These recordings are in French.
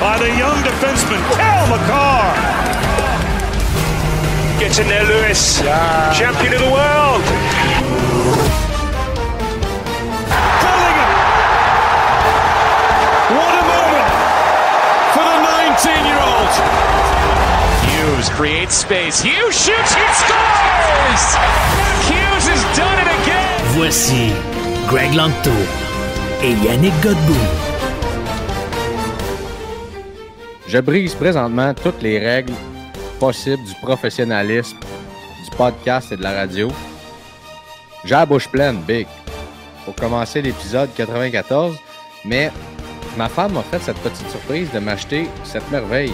by the young defenseman, Cal McCarr. Gets in there, Lewis. Champion of the world. Bellingham. What a moment for the 19-year-old. Hughes creates space. Hughes shoots. He scores. Hughes has done it again. Voici Greg Lanto et Yannick Godbout. Je brise présentement toutes les règles possibles du professionnalisme, du podcast et de la radio. J'ai la bouche pleine, big, pour commencer l'épisode 94, mais ma femme m'a fait cette petite surprise de m'acheter cette merveille.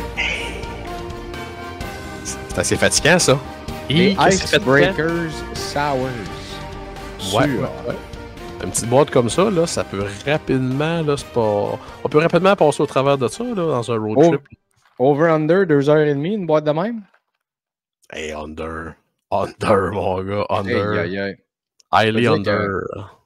C'est assez fatigant, ça. Les? Icebreakers Sours. Ouais, Sûrs. ouais, ouais. Une petite boîte comme ça, là, ça peut rapidement, là, c'est pas... On peut rapidement passer au travers de ça, là, dans un road Oh. trip. Over-under, deux heures et demie, une boîte de même? Hey, under. Under, mon gars. Under. Highly under.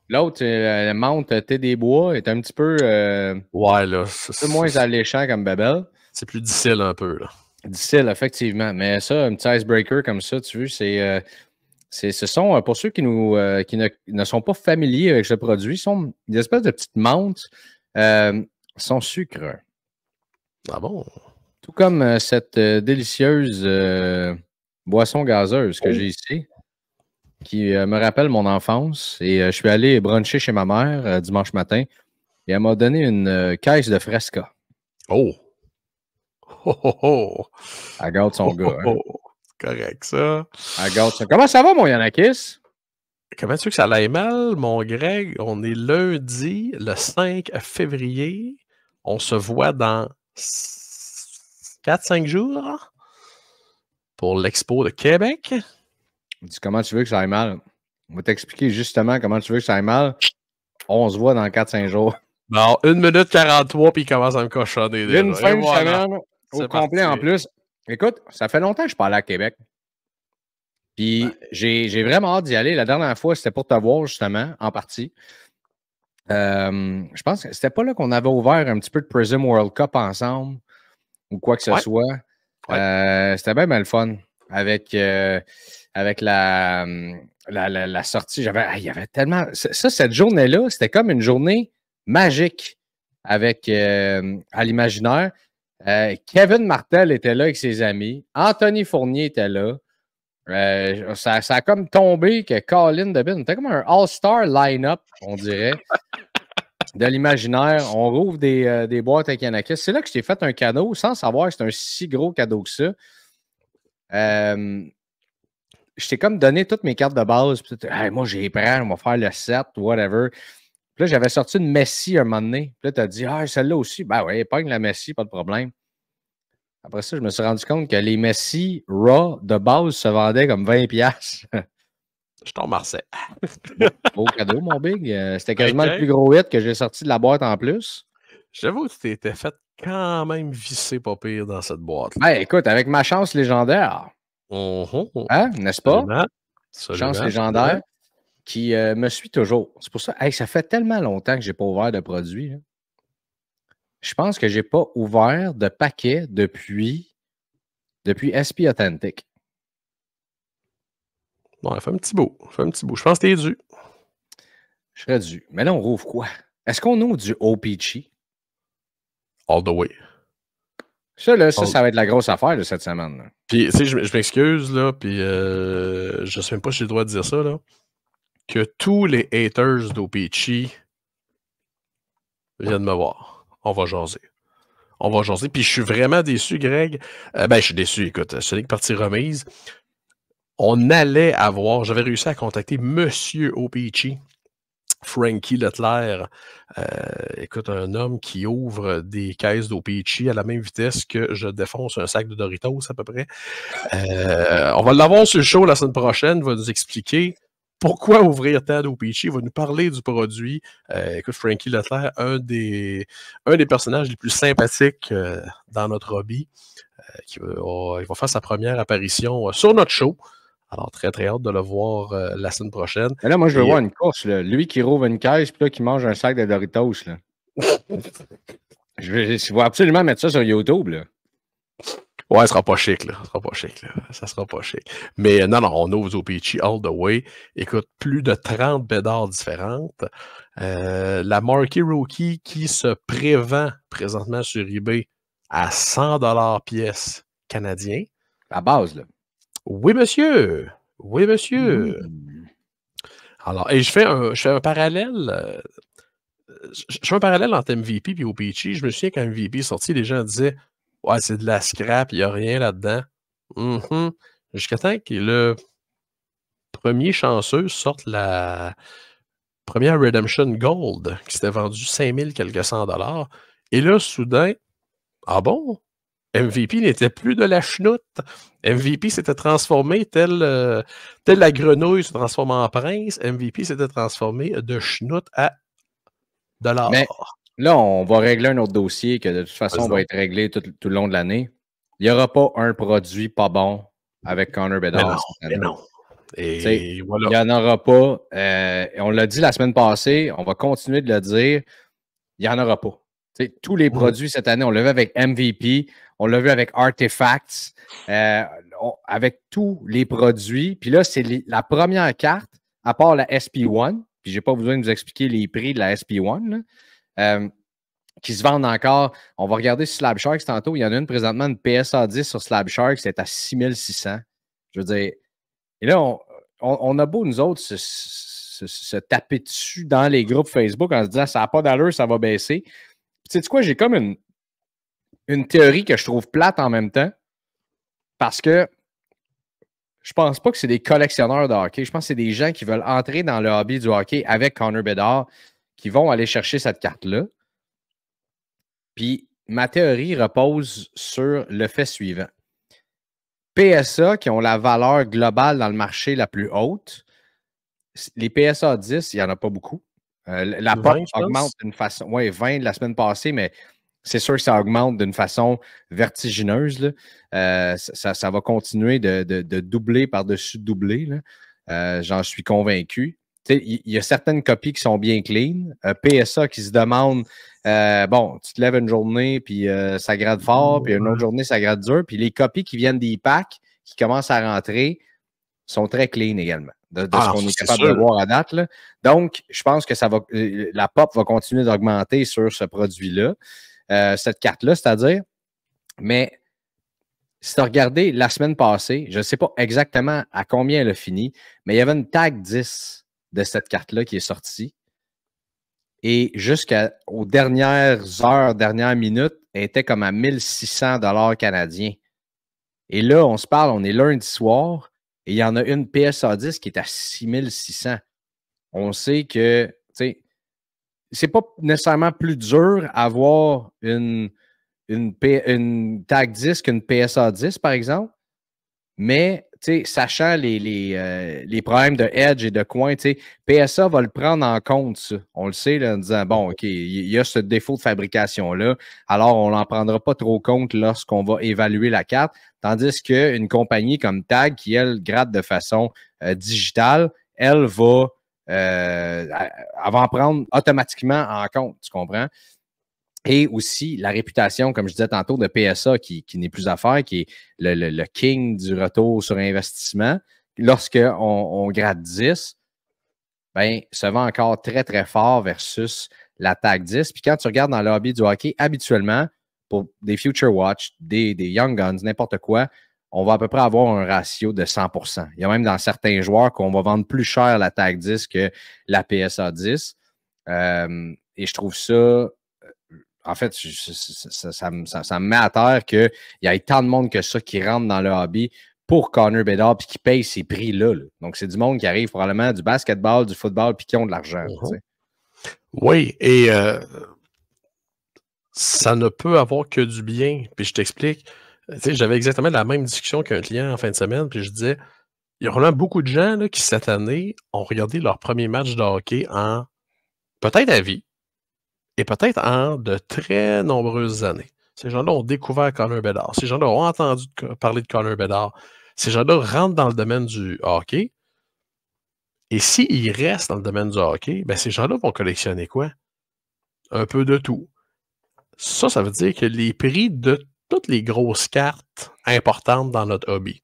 L'autre, euh, la monte Thé des Bois, est un petit peu, euh, Ouais, là. peu moins alléchant comme Babel. C'est plus difficile un peu, là. Difficile, effectivement. Mais ça, un petit icebreaker comme ça, tu veux, c'est. euh, c'est- ce sont, euh, pour ceux qui, nous, euh, qui ne, ne sont pas familiers avec ce produit, sont des espèces de petites menthes, euh, sont sucre. Ah bon? Tout comme euh, cette délicieuse boisson gazeuse que j'ai ici, qui me rappelle mon enfance. Et je suis allé bruncher chez ma mère dimanche matin et elle m'a donné une caisse de Fresca. Oh! Oh, oh, oh! Elle garde son Oh, gars. oh, hein. Correct, ça. Garde son- Comment ça va, mon Yanakis? Comment tu veux que ça aille mal, mon Greg? On est lundi, le 5 février. On se voit dans 4-5 jours pour l'Expo de Québec. Dis comment tu veux que ça aille mal. On va t'expliquer justement comment tu veux que ça aille mal. On se voit dans 4-5 jours. Bon, 1 minute 43, puis il commence à me cochonner. déjà. Une fin de voilà. semaine au complet en plus. Écoute, ça fait longtemps que je allé à Québec. Puis j'ai j'ai vraiment hâte d'y aller. La dernière fois, c'était pour te voir justement, en partie. Euh, je pense que c'était pas là qu'on avait ouvert un petit peu de Prism World Cup ensemble ou quoi que ce Ouais. soit. Ouais. Euh, c'était bien, bien le fun avec, euh, avec la, la, la- la sortie. J'avais, il y avait tellement. Ça, cette journée-là, c'était comme une journée magique avec à l'imaginaire. Euh, Kevin Martel était là avec ses amis. Anthony Fournier était là. Euh, ça, a comme tombé que Colin Debin c'était comme un All-Star line-up, on dirait, de l'imaginaire. On rouvre des, euh, boîtes avec Yanakis. C'est là que je t'ai fait un cadeau sans savoir que c'est un si gros cadeau que ça. Je t'ai comme donné toutes mes cartes de base. moi, j'ai prêt, on va faire le set, whatever. Puis là, j'avais sorti une Messi un moment donné. Puis là, tu as dit, ah, celle-là aussi. Ben oui, pogne la Messi, pas de problème. Après ça, je me suis rendu compte que les Messi Raw de base se vendaient comme 20$. piastres. Je t'en Marseille. Beau cadeau, mon big. Euh, C'était quasiment Ok. le plus gros hit que j'ai sorti de la boîte en plus. J'avoue que tu t'étais fait quand même visser pas pire dans cette boîte. Ben, écoute, avec ma chance légendaire, hein, n'est-ce pas? Chance légendaire qui euh, me suit toujours. C'est pour ça, hey, ça fait tellement longtemps que je n'ai pas ouvert de produit. là. Je pense que je n'ai pas ouvert de paquet depuis, depuis SP Authentic. Ouais, fais un petit bout. Fais un petit bout. Je pense que t'es dû. Je serais dû. Mais là, on rouvre quoi? Est-ce qu'on ouvre du OPG? All the way. Ça, là, ça, ça va être la grosse affaire de cette semaine. là. Puis, tu sais, je, je m'excuse, là, puis euh, je sais même pas si j'ai le droit de dire ça, là, que tous les haters d'OPC viennent me voir. On va jaser. On va jaser. Puis je suis vraiment déçu, Greg. Euh, ben, je suis déçu, écoute, c'est que partie remise. On allait avoir, j'avais réussi à contacter Monsieur OPC, Frankie Leclerc. Euh, écoute, un homme qui ouvre des caisses d'OPC à la même vitesse que je défonce un sac de Doritos à peu près. Euh, on va l'avoir sur le show la semaine prochaine. Il va nous expliquer pourquoi ouvrir tant d'OPC. Il va nous parler du produit. Euh, écoute, Frankie Leclerc, un des, un des personnages les plus sympathiques euh, dans notre hobby, euh, qui va, oh, il va faire sa première apparition sur notre show. Alors, très, très hâte de le voir la semaine prochaine. Mais là, moi, je veux Et, voir une course. Là. Lui qui rouvre une caisse, puis là, qui mange un sac de Doritos. Là. Je vais, je vais absolument mettre ça sur YouTube. Là. Ouais, ça sera pas chic, là. Ça sera pas chic, là. Ça sera pas chic. Mais non, non, on ouvre Zopichi all the way. Écoute, plus de 30 bédards différentes. Euh, la Marquee Rookie qui se prévend présentement sur eBay à 100 pièce canadien. À base, là. Oui, monsieur. Oui, monsieur. Mmh. Alors, et je fais un, je fais un parallèle. euh, je fais un parallèle entre MVP et OPC. Je me souviens quand MVP est sorti, les gens disaient Ouais, c'est de la scrap, il n'y a rien là-dedans. Mhm. Jusqu'à temps que le premier chanceux sorte la première Redemption Gold qui s'était vendue 5000 quelques cent dollars. Et là, soudain, ah bon? MVP n'était plus de la chenoute. MVP s'était transformé euh, tel la grenouille se transforme en prince. MVP s'était transformé de chenoute à de. Là, on va régler un autre dossier que de toute façon va être réglé tout, tout le long de l'année. Il n'y aura pas un produit pas bon avec Connor Mais Bedard. non, mais année. non. Et T'sais, voilà. Il n'y en aura pas. Euh, on l'a dit la semaine passée, on va continuer de le dire. Il n'y en aura pas. T'sais, tous les Mhm. produits cette année, on l'a vu avec MVP, on l'a vu avec Artifacts, euh, on- avec tous les produits. Puis là, c'est la première carte, à part la SP1, puis je n'ai pas besoin de vous expliquer les prix de la SP1, là, euh, qui se vendent encore. On va regarder sur Slab Sharks tantôt. Il y en a une présentement, une PSA 10 sur Slab Sharks, c'est à 6600. Je veux dire, et là, on, a beau, nous autres, se, taper dessus dans les groupes Facebook en se disant ça n'a pas d'allure, ça va baisser. Tu sais quoi, j'ai comme une, une théorie que je trouve plate en même temps parce que je pense pas que c'est des collectionneurs de hockey. Je pense que c'est des gens qui veulent entrer dans le hobby du hockey avec Connor Bedard qui vont aller chercher cette carte-là. Puis ma théorie repose sur le fait suivant. PSA qui ont la valeur globale dans le marché la plus haute, les PSA 10, il n'y en a pas beaucoup. Euh, la- la 20, pop je pense. augmente d'une façon. Oui, 20 la semaine passée, mais c'est sûr que ça augmente d'une façon vertigineuse. là. Euh, ça, va continuer de, de- de doubler par-dessus doubler. Euh, J'en suis convaincu. Il y, a certaines copies qui sont bien clean. Euh, PSA qui se demande euh, bon, tu te lèves une journée, puis euh, ça grade fort, puis une autre journée, ça grade dur. Puis les copies qui viennent des packs, qui commencent à rentrer, sont très clean également, de, de Ah, ce qu'on est capable sûr. de voir à date. là. Donc, je pense que ça va, euh, la pop va continuer d'augmenter sur ce produit-là, cette carte-là, c'est-à-dire. Mais si tu as regardé la semaine passée, je ne sais pas exactement à combien elle a fini, mais il y avait une tag 10 de cette carte-là qui est sortie. Et jusqu'aux dernières heures, dernières minutes, elle était comme à 1600 dollars canadiens. Et là, on se parle, on est lundi soir, et il y en a une PSA 10 qui est à 6600. On sait que, tu sais, c'est pas nécessairement plus dur avoir une, une, une tag 10 qu'une PSA 10, par exemple. Mais, sachant les, les, euh, les problèmes de edge et de coin, PSA va le prendre en compte, ça. On le sait, là, en disant, bon, OK, il y a ce défaut de fabrication-là, alors on n'en prendra pas trop compte lorsqu'on va évaluer la carte. Tandis qu'une compagnie comme Tag, qui, elle, grade de façon euh, digitale, elle va, euh, elle va en prendre automatiquement en compte, tu comprends? Et aussi la réputation, comme je disais tantôt, de PSA qui, qui n'est plus à faire, qui est le, le- king du retour sur investissement. Lorsqu'on on grade 10, ben, se vend encore très, très fort versus la tag 10. Puis quand tu regardes dans le hobby du hockey, habituellement, pour des Future Watch, des, des Young Guns, n'importe quoi, on va à peu près avoir un ratio de 100% Il y a même dans certains joueurs qu'on va vendre plus cher la tag 10 que la PSA 10. Euh, et je trouve ça, en fait, ça, ça- ça me- ça- ça me met à terre qu'il y ait tant de monde que ça qui rentre dans le hobby pour Connor Bedard puis qui paye ces prix-là. là. Donc, c'est du monde qui arrive probablement du basketball, du football puis qui ont de l'argent. sais. Oui, et euh, ça ne peut avoir que du bien. Puis je t'explique. Tu sais, J'avais exactement la même discussion qu'un client en fin de semaine, puis je disais, il y a vraiment beaucoup de gens là, qui, cette année, ont regardé leur premier match de hockey en peut-être à vie et peut-être en de très nombreuses années. Ces gens-là ont découvert Connor Bedard. Ces gens-là ont entendu parler de Connor Bedard. Ces gens-là rentrent dans le domaine du hockey. Et s'ils restent dans le domaine du hockey, ben ces gens-là vont collectionner quoi? Un peu de tout. Ça, ça veut dire que les prix de toutes les grosses cartes importantes dans notre hobby,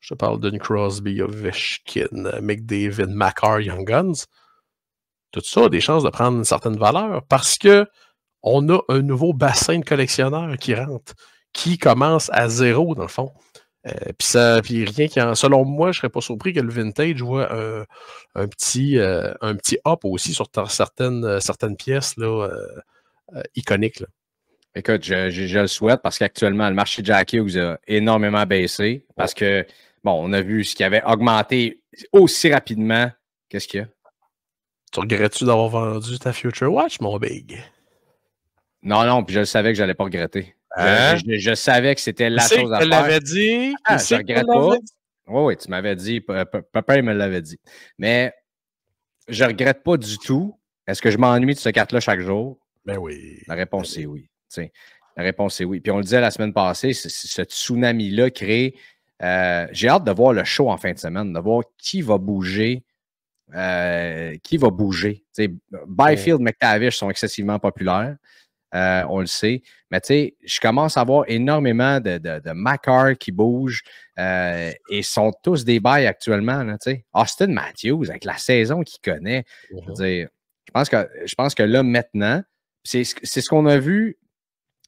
je parle d'une Crosby, Ovechkin, McDavid, Macar, Young Guns, tout ça a des chances de prendre une certaine valeur parce que on a un nouveau bassin de collectionneurs qui rentre, qui commence à zéro, dans le fond. Euh, puis ça, puis rien selon moi, je serais pas surpris que le vintage voit un, petit, euh, un petit up aussi sur certaines, certaines pièces là, euh, iconiques. Écoute, je, le souhaite parce qu'actuellement, le marché Jack Hughes a énormément baissé parce que, bon, on a vu ce qui avait augmenté aussi rapidement. Qu'est-ce qu'il y a? Tu regrettes-tu d'avoir vendu ta Future Watch, mon big? Non, non, puis je savais que je n'allais pas regretter. Hein? Je, savais que c'était la chose à faire. Tu l'avais dit? Ah, je ne regrette pas. Oui, oui, tu m'avais dit. Papa, il me l'avait dit. Mais je ne regrette pas du tout. Est-ce que je m'ennuie de ce carte-là chaque jour? Ben oui. La réponse ben est oui. La réponse est oui. Puis on le disait la semaine passée, ce tsunami-là crée. Euh, j'ai hâte de voir le show en fin de semaine, de voir qui va bouger. Euh, qui va bouger? Byfield, McTavish sont excessivement populaires. Euh, on le sait. Mais tu sais, je commence à voir énormément de, de, Macar qui bougent euh, et sont tous des bails actuellement. Là, Austin Matthews, avec la saison qu'il connaît, je, pense que, je pense que là, maintenant, c'est ce qu'on a vu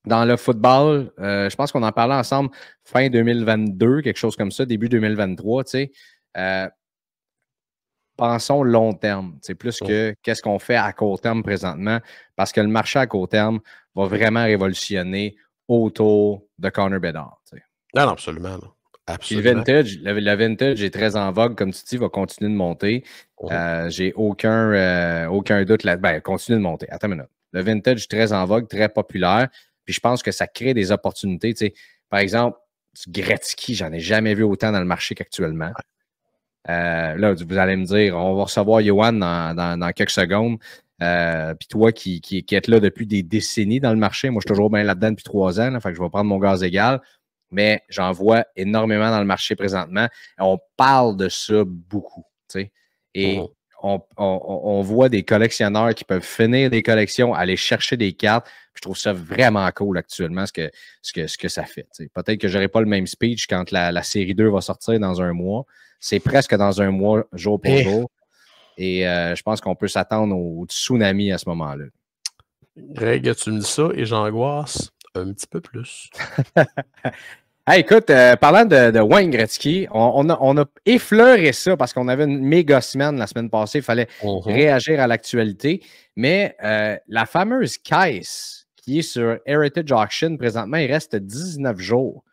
dans le football. Euh, je pense qu'on en parlait ensemble fin 2022, quelque chose comme ça, début 2023. Tu sais, pensons long terme. C'est plus que qu'est-ce qu'on fait à court terme présentement, parce que le marché à court terme va vraiment révolutionner autour de Connor Bedard. Non, non, absolument. Le, vintage, le, vintage est très en vogue, comme tu dis, va continuer de monter. Euh, j'ai aucun, euh, aucun doute là. Ben, continue de monter. Attends une minute. Le vintage est très en vogue, très populaire. Puis je pense que ça crée des opportunités. Par exemple, Gretzky, j'en ai jamais vu autant dans le marché qu'actuellement. Euh, là, vous allez me dire, on va recevoir Johan dans, quelques secondes. Euh, puis toi qui, qui, qui là depuis des décennies dans le marché, moi je suis toujours bien là-dedans depuis trois ans, là, fait que je vais prendre mon gaz égal, mais j'en vois énormément dans le marché présentement. On parle de ça beaucoup. Et oh. on, on, voit des collectionneurs qui peuvent finir des collections, aller chercher des cartes. Je trouve ça vraiment cool actuellement ce que, ce que, ce que ça fait. Peut-être que je n'aurai pas le même speech quand la, la série 2 va sortir dans un mois. C'est presque dans un mois, jour pour eh. jour. Et euh, je pense qu'on peut s'attendre au tsunami à ce moment-là. Greg, tu me dis ça et j'angoisse un petit peu plus. écoute, euh, parlant de, Wayne Gretzky, on, a, effleuré ça parce qu'on avait une méga semaine la semaine passée. Il fallait uh-huh. réagir à l'actualité. Mais euh, la fameuse caisse qui est sur Heritage Auction, présentement, il reste 19 jours.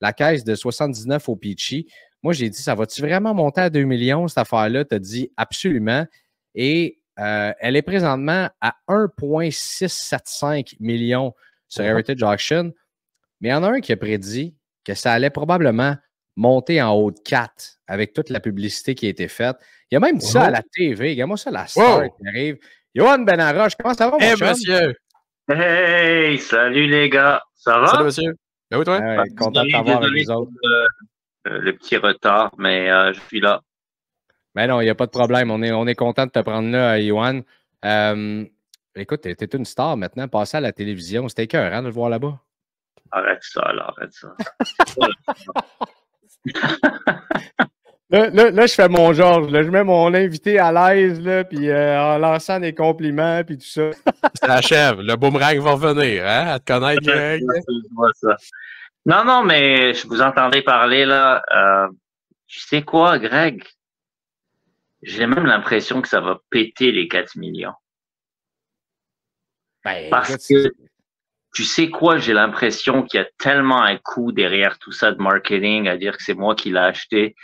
La caisse de 79 au Peachy. Moi, j'ai dit, ça va-tu vraiment monter à 2 millions, cette affaire-là? Tu as dit absolument. Et euh, elle est présentement à 1,675 millions sur Heritage Auction. Mais il y en a un qui a prédit que ça allait probablement monter en haut de 4 avec toute la publicité qui a été faite. Il y a même dit ça à la TV. Regarde-moi ça, la star qui arrive. Johan Benaroche, comment ça va, mon hey, monsieur! Hey, salut les gars! Ça va? Salut, monsieur! Ben oui, toi? content de t'avoir avec les autres. Euh, le petit retard, mais euh, je suis là. Mais non, il n'y a pas de problème. On est, on est content de te prendre là, Yohan. Euh, écoute, tu es, une star maintenant, passer à la télévision. C'était cœur hein, de le voir là-bas. Arrête ça, là, arrête ça. là, là, je fais mon Georges. je mets mon invité à l'aise, puis en lançant des compliments, puis tout ça. ça achève. Le boomerang va revenir, hein, à te connaître, Greg? Non, non, mais je vous entendais parler là. Euh, tu sais quoi, Greg? J'ai même l'impression que ça va péter les 4 millions. Ben, Parce que tu sais quoi, j'ai l'impression qu'il y a tellement un coup derrière tout ça de marketing à dire que c'est moi qui l'ai acheté.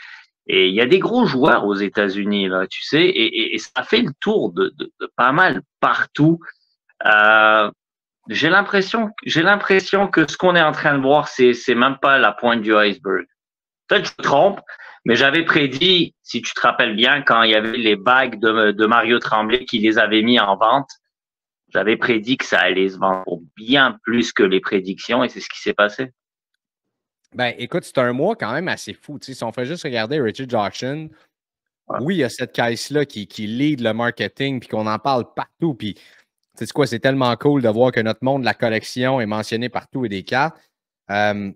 Et il y a des gros joueurs aux États-Unis, là, tu sais, et, ça fait le tour de, de, de pas mal partout. Euh, j'ai l'impression, j'ai l'impression que ce qu'on est en train de voir, c'est, c'est même pas la pointe du iceberg. Peut-être que je me trompe, mais j'avais prédit, si tu te rappelles bien, quand il y avait les bagues de, de Mario Tremblay qui les avait mis en vente, j'avais prédit que ça allait se vendre pour bien plus que les prédictions et c'est ce qui s'est passé. Ben, écoute, c'est un mois quand même assez fou. si on fait juste regarder Richard Jackson, oui, il y a cette caisse-là qui, qui lead le marketing puis qu'on en parle partout. Puis C'est quoi? C'est tellement cool de voir que notre monde de la collection est mentionné partout et des cartes. Euh,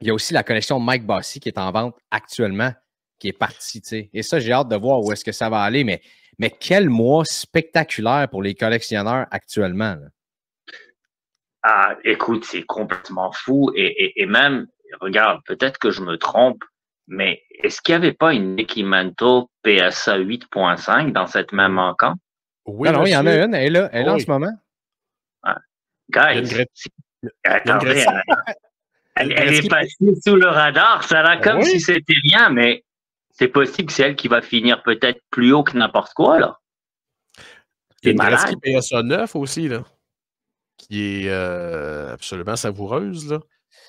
il y a aussi la collection Mike Bossy qui est en vente actuellement, qui est partie. Et ça, j'ai hâte de voir où est-ce que ça va aller. Mais, quel mois spectaculaire pour les collectionneurs actuellement. Ah, écoute, c'est complètement fou. Et, même, regarde, peut-être que je me trompe, mais est-ce qu'il n'y avait pas une Equimanto PSA 8.5 dans cette même encan? Oui, non, il y en a une. Elle est là, elle est en ce moment. Ah, guys, attendez, elle, est passée sous le radar. Ça a comme si c'était rien, mais c'est possible que c'est elle qui va finir peut-être plus haut que n'importe quoi, là. Il y a une PSA 9 aussi, là, qui est euh, absolument savoureuse, là,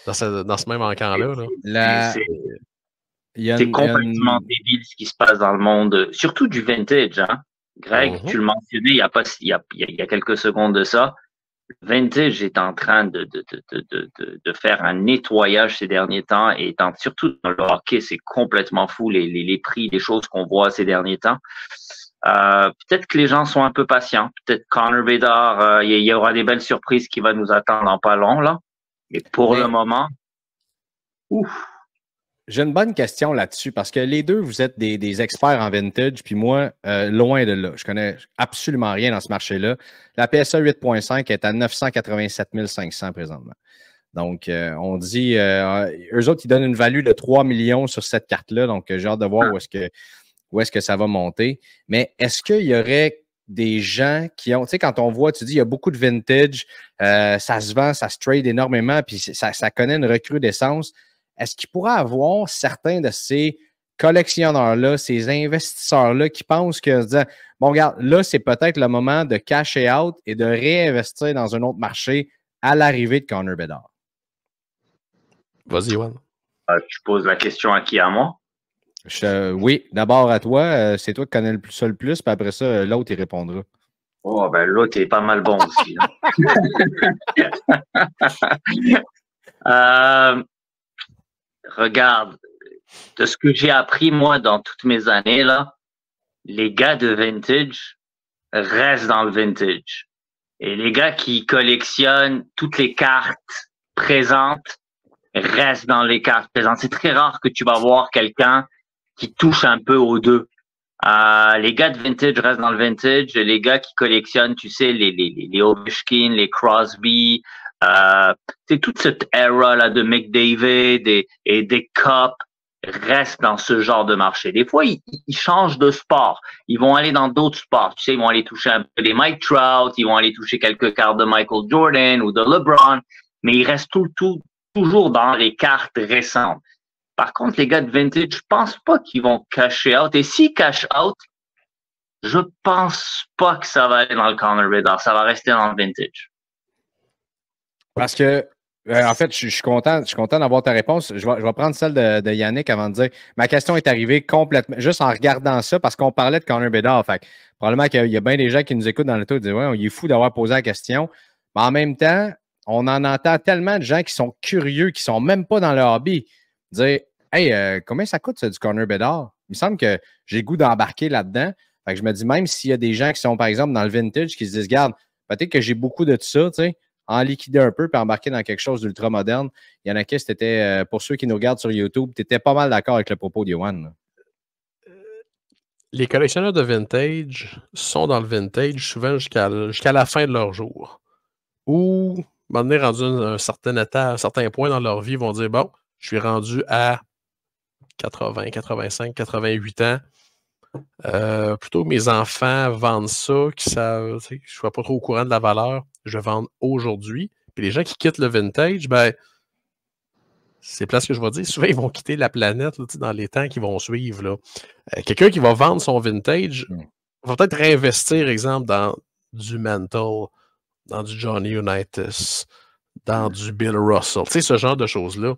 dans, ce, même encan-là. Là. C'est complètement débile ce qui se passe dans le monde, surtout du vintage. Hein? Greg, mm-hmm. tu le mentionnais il y, a pas, il, y a, il y a quelques secondes de ça. Vintage est en train de, de, de, de, faire un nettoyage ces derniers temps et surtout dans le hockey, c'est complètement fou les, les, les, prix, les choses qu'on voit ces derniers temps. Euh, peut-être que les gens sont un peu patients. Peut-être Connor Bedard, euh, il y, aura des belles surprises qui vont nous attendre en pas long là. Mais pour le moment, ouf. J'ai une bonne question là-dessus parce que les deux, vous êtes des, experts en vintage, puis moi, euh, loin de là. Je connais absolument rien dans ce marché-là. La PSA 8.5 est à 987 500 présentement. Donc, euh, on dit, euh, eux autres, ils donnent une value de 3 millions sur cette carte-là. Donc, j'ai hâte de voir où est-ce que, est-ce que ça va monter. Mais est-ce qu'il y aurait des gens qui ont, tu sais, quand on voit, tu dis, il y a beaucoup de vintage, ça se vend, ça se trade énormément, puis ça, ça connaît une recrudescence est-ce qu'il pourrait avoir certains de ces collectionneurs-là, ces investisseurs-là qui pensent que, bon, regarde, là, c'est peut-être le moment de cacher out et de réinvestir dans un autre marché à l'arrivée de Connor Bedard? Vas-y, Juan. Euh, tu poses la question à qui, à moi? oui, d'abord à toi. Euh, c'est toi qui connais le plus, ça le plus, puis après ça, l'autre, il répondra. Oh, ben l'autre est pas mal bon aussi. euh, regarde, de ce que j'ai appris moi dans toutes mes années là, les gars de vintage restent dans le vintage. Et les gars qui collectionnent toutes les cartes présentes restent dans les cartes présentes. C'est très rare que tu vas voir quelqu'un qui touche un peu aux deux. Euh, les gars de vintage restent dans le vintage. Les gars qui collectionnent, tu sais, les, les, les Ovechkin, les Crosby, euh, c'est toute cette era là de McDavid et, et des Cup restent dans ce genre de marché. Des fois, ils, changent de sport. Ils vont aller dans d'autres sports. Tu sais, ils vont aller toucher un peu des Mike Trout, ils vont aller toucher quelques cartes de Michael Jordan ou de LeBron, mais ils restent tout, tout, toujours dans les cartes récentes. Par contre, les gars de vintage, je pense pas qu'ils vont cacher out. Et s'ils cash out, je pense pas que ça va aller dans le corner radar. Ça va rester dans le vintage. Parce que, euh, en fait, je, suis content, je suis content d'avoir ta réponse. Je vais, prendre celle de, Yannick avant de dire. Ma question est arrivée complètement, juste en regardant ça, parce qu'on parlait de Connor Bedard. Fait probablement qu'il y a bien des gens qui nous écoutent dans le tour et disent Ouais, il est fou d'avoir posé la question. Mais en même temps, on en entend tellement de gens qui sont curieux, qui ne sont même pas dans le hobby, dire Hey, euh, combien ça coûte ça, du Connor Bedard? Il me semble que j'ai goût d'embarquer là-dedans. Fait que je me dis, même s'il y a des gens qui sont, par exemple, dans le vintage, qui se disent, Garde, peut-être que j'ai beaucoup de ça, tu sais, en liquider un peu puis embarquer dans quelque chose d'ultra moderne. Il y en a qui, c'était, euh, pour ceux qui nous regardent sur YouTube, tu étais pas mal d'accord avec le propos de Yohan. Les collectionneurs de vintage sont dans le vintage souvent jusqu'à, la fin de leur jour. Ou, maintenant, rendu à un certain état, un certain point dans leur vie, ils vont dire Bon, je suis rendu à 80, 85, 88 ans. Euh, plutôt mes enfants vendent ça, qui savent, je ne suis pas trop au courant de la valeur, je vais vendre aujourd'hui. Puis les gens qui quittent le vintage, ben, c'est place que je vais dire, souvent ils vont quitter la planète dans les temps qui vont suivre. Euh, quelqu'un qui va vendre son vintage mmh. va peut-être réinvestir, exemple, dans du Mantle, dans du Johnny Unitas, dans mmh. du Bill Russell, tu sais, ce genre de choses-là.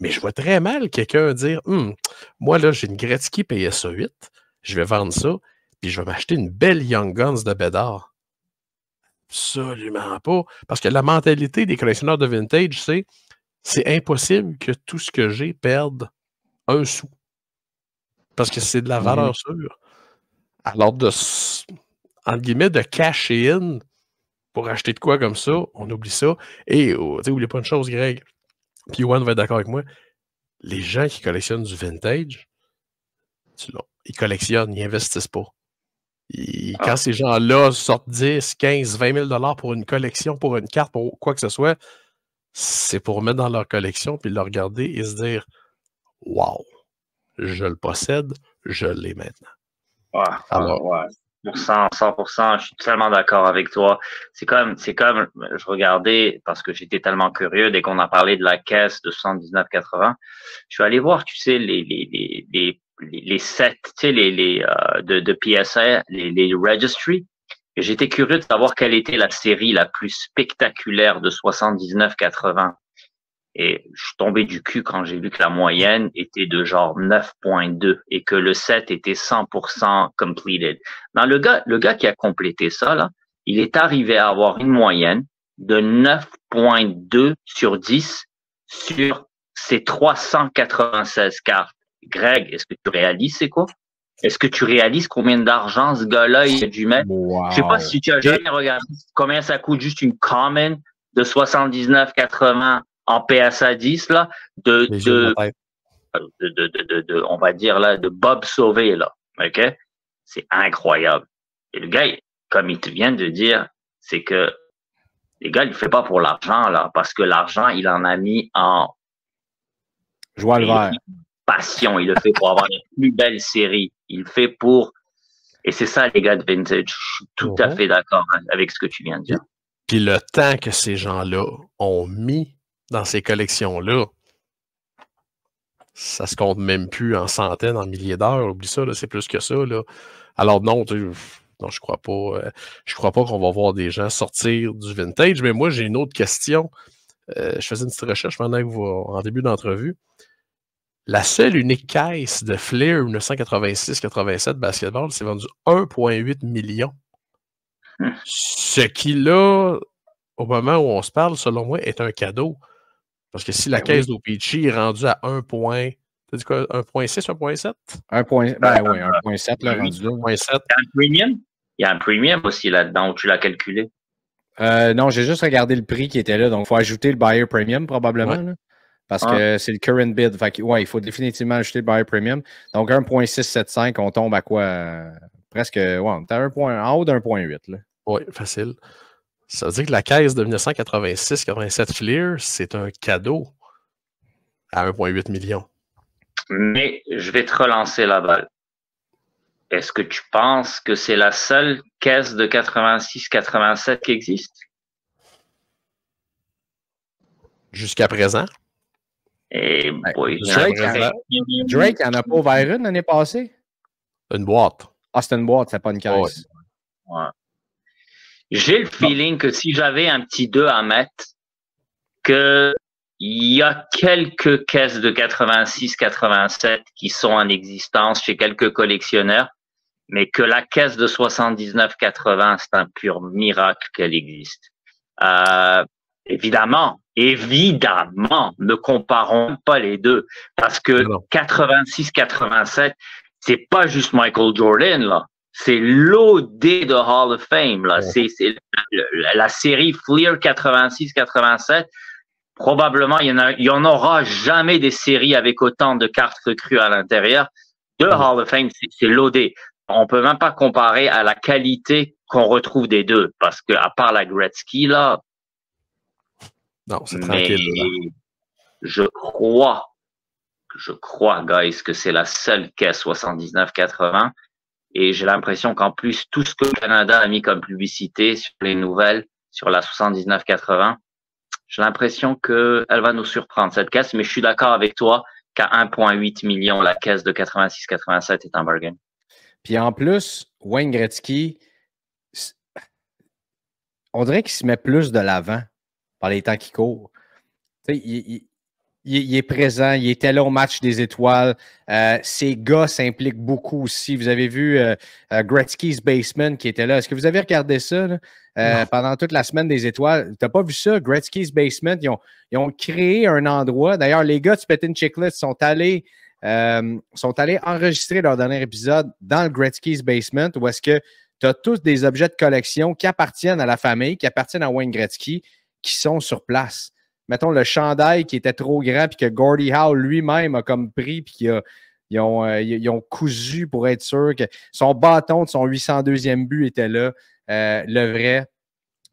Mais je vois très mal quelqu'un dire «Hum, Moi, là, j'ai une Gretzky PSA 8, je vais vendre ça, puis je vais m'acheter une belle Young Guns de Bédard. Absolument pas. Parce que la mentalité des collectionneurs de vintage, c'est c'est impossible que tout ce que j'ai perde un sou. Parce que c'est de la valeur mmh sûre. Alors, de, entre guillemets, de cash in, pour acheter de quoi comme ça, on oublie ça. Et oh, tu sais, pas une chose, Greg. Puis One va être d'accord avec moi. Les gens qui collectionnent du vintage, tu l'as- ils collectionnent, ils investissent pas. Ils- Quand Ah. ces gens-là sortent 10, 15, 20 000 dollars pour une collection, pour une carte, pour quoi que ce soit, c'est pour mettre dans leur collection, puis le regarder et se dire Wow, je le possède, je l'ai maintenant. Ouais, Alors- ouais. 100%, 100%, je suis tellement d'accord avec toi. C'est comme, c'est comme, je regardais, parce que j'étais tellement curieux, dès qu'on a parlé de la caisse de 79,80, je suis allé voir, tu sais, les, les, les, les, les, les sets, tu sais, les, les, euh, de, de PSA, les, les j'étais curieux de savoir quelle était la série la plus spectaculaire de 79,80. Et je suis tombé du cul quand j'ai vu que la moyenne était de genre 9.2 et que le set était 100% completed. Dans le gars, le gars qui a complété ça, là, il est arrivé à avoir une moyenne de 9.2 sur 10 sur ses 396 cartes. Greg, est-ce que tu réalises c'est quoi? Est-ce que tu réalises combien d'argent ce gars-là il a dû mettre? Wow. Je sais pas si tu as jamais regardé combien ça coûte juste une common de 79,80 en PSA 10 là, de, yeux de de, de, de, on va dire là, de Bob Sauvé là, ok? C'est incroyable. Et le gars, comme il te vient de dire, c'est que les gars, il le fait pas pour l'argent là, parce que l'argent, il en a mis en Joie le vert. Passion. Il le fait pour avoir la plus belle série. Il le fait pour et c'est ça les gars de vintage. Je suis tout à fait d'accord avec ce que tu viens de dire. Puis le temps que ces gens-là ont mis dans ces collections-là, ça se compte même plus en centaines, en milliers d'heures. Oublie ça, c'est plus que ça. Là. Alors non, tu non, je crois pas. euh, je crois pas qu'on va voir des gens sortir du vintage. Mais moi, j'ai une autre question. Euh, je faisais une petite recherche pendant que vous en début d'entrevue. La seule unique caisse de Flair 1986-87 basketball s'est vendue 1,8 million. Ce qui, là, au moment où on se parle, selon moi, est un cadeau. Parce que si la Ben caisse d'OPG est rendue à 1 point, t'as dit quoi, 1.6, 1.7? Un point, ben oui, 1.7 là, Oui. rendu là. 1.7. Il y a un premium. Il y a un premium aussi là-dedans où tu l'as calculé. Euh, non, j'ai juste regardé le prix qui était là, donc il faut ajouter le buyer premium probablement. Ouais. là, parce Ah. que c'est le current bid. Fait que, ouais, il faut définitivement ajouter le buyer premium. Donc 1.675, on tombe à quoi? euh, presque, ouais, on est à un point, en haut d'1.8. là. Oui, facile. Ça veut dire que la caisse de 1986-87 Fleer, c'est un cadeau à 1,8 million. Mais je vais te relancer la balle. Est-ce que tu penses que c'est la seule caisse de 86-87 qui existe? Jusqu'à présent. Et boy, il y en a Drake, en Drake, a pas ouvert une l'année passée? Une boîte. Ah, c'était une boîte, c'est pas une caisse. Ouais. J'ai le feeling que si j'avais un petit 2 à mettre, que il y a quelques caisses de 86-87 qui sont en existence chez quelques collectionneurs, mais que la caisse de 79-80, c'est un pur miracle qu'elle existe. Euh, évidemment, évidemment, ne comparons pas les deux, parce que Non. 86-87, c'est pas juste Michael Jordan, là. C'est l'OD de Hall of Fame, là. Ouais. C'est, la, série Fleer 86-87. Probablement, il y en a, il y en aura jamais des séries avec autant de cartes recrues à l'intérieur. De Ouais. Hall of Fame, c'est, c'est l'OD. On peut même pas comparer à la qualité qu'on retrouve des deux, parce que à part la Gretzky, là, Non, c'est mais tranquille. là. je crois, je crois, guys, que c'est la seule caisse 79-80. Et j'ai l'impression qu'en plus, tout ce que le Canada a mis comme publicité sur les nouvelles, sur la 79-80, j'ai l'impression qu'elle va nous surprendre, cette caisse. Mais je suis d'accord avec toi qu'à 1,8 million, la caisse de 86-87 est un bargain. Puis en plus, Wayne Gretzky, on dirait qu'il se met plus de l'avant par les temps qui courent. Il, il- il- il est présent, il était là au match des étoiles. Euh, ses gars s'impliquent beaucoup aussi. Vous avez vu euh, euh, Gretzky's Basement qui était là. Est-ce que vous avez regardé ça là? Euh, pendant toute la semaine des étoiles? Tu n'as pas vu ça? Gretzky's Basement, ils ont, ils ont créé un endroit. D'ailleurs, les gars de Spittin' Chicklets sont allés sont allés enregistrer leur dernier épisode dans le Gretzky's Basement où est-ce que tu as tous des objets de collection qui appartiennent à la famille, qui appartiennent à Wayne Gretzky, qui sont sur place. Mettons le chandail qui était trop grand, puis que Gordie Howe lui-même a comme pris, puis qu'ils ont, euh, ils ont cousu pour être sûr que son bâton de son 802e but était là, euh, le vrai.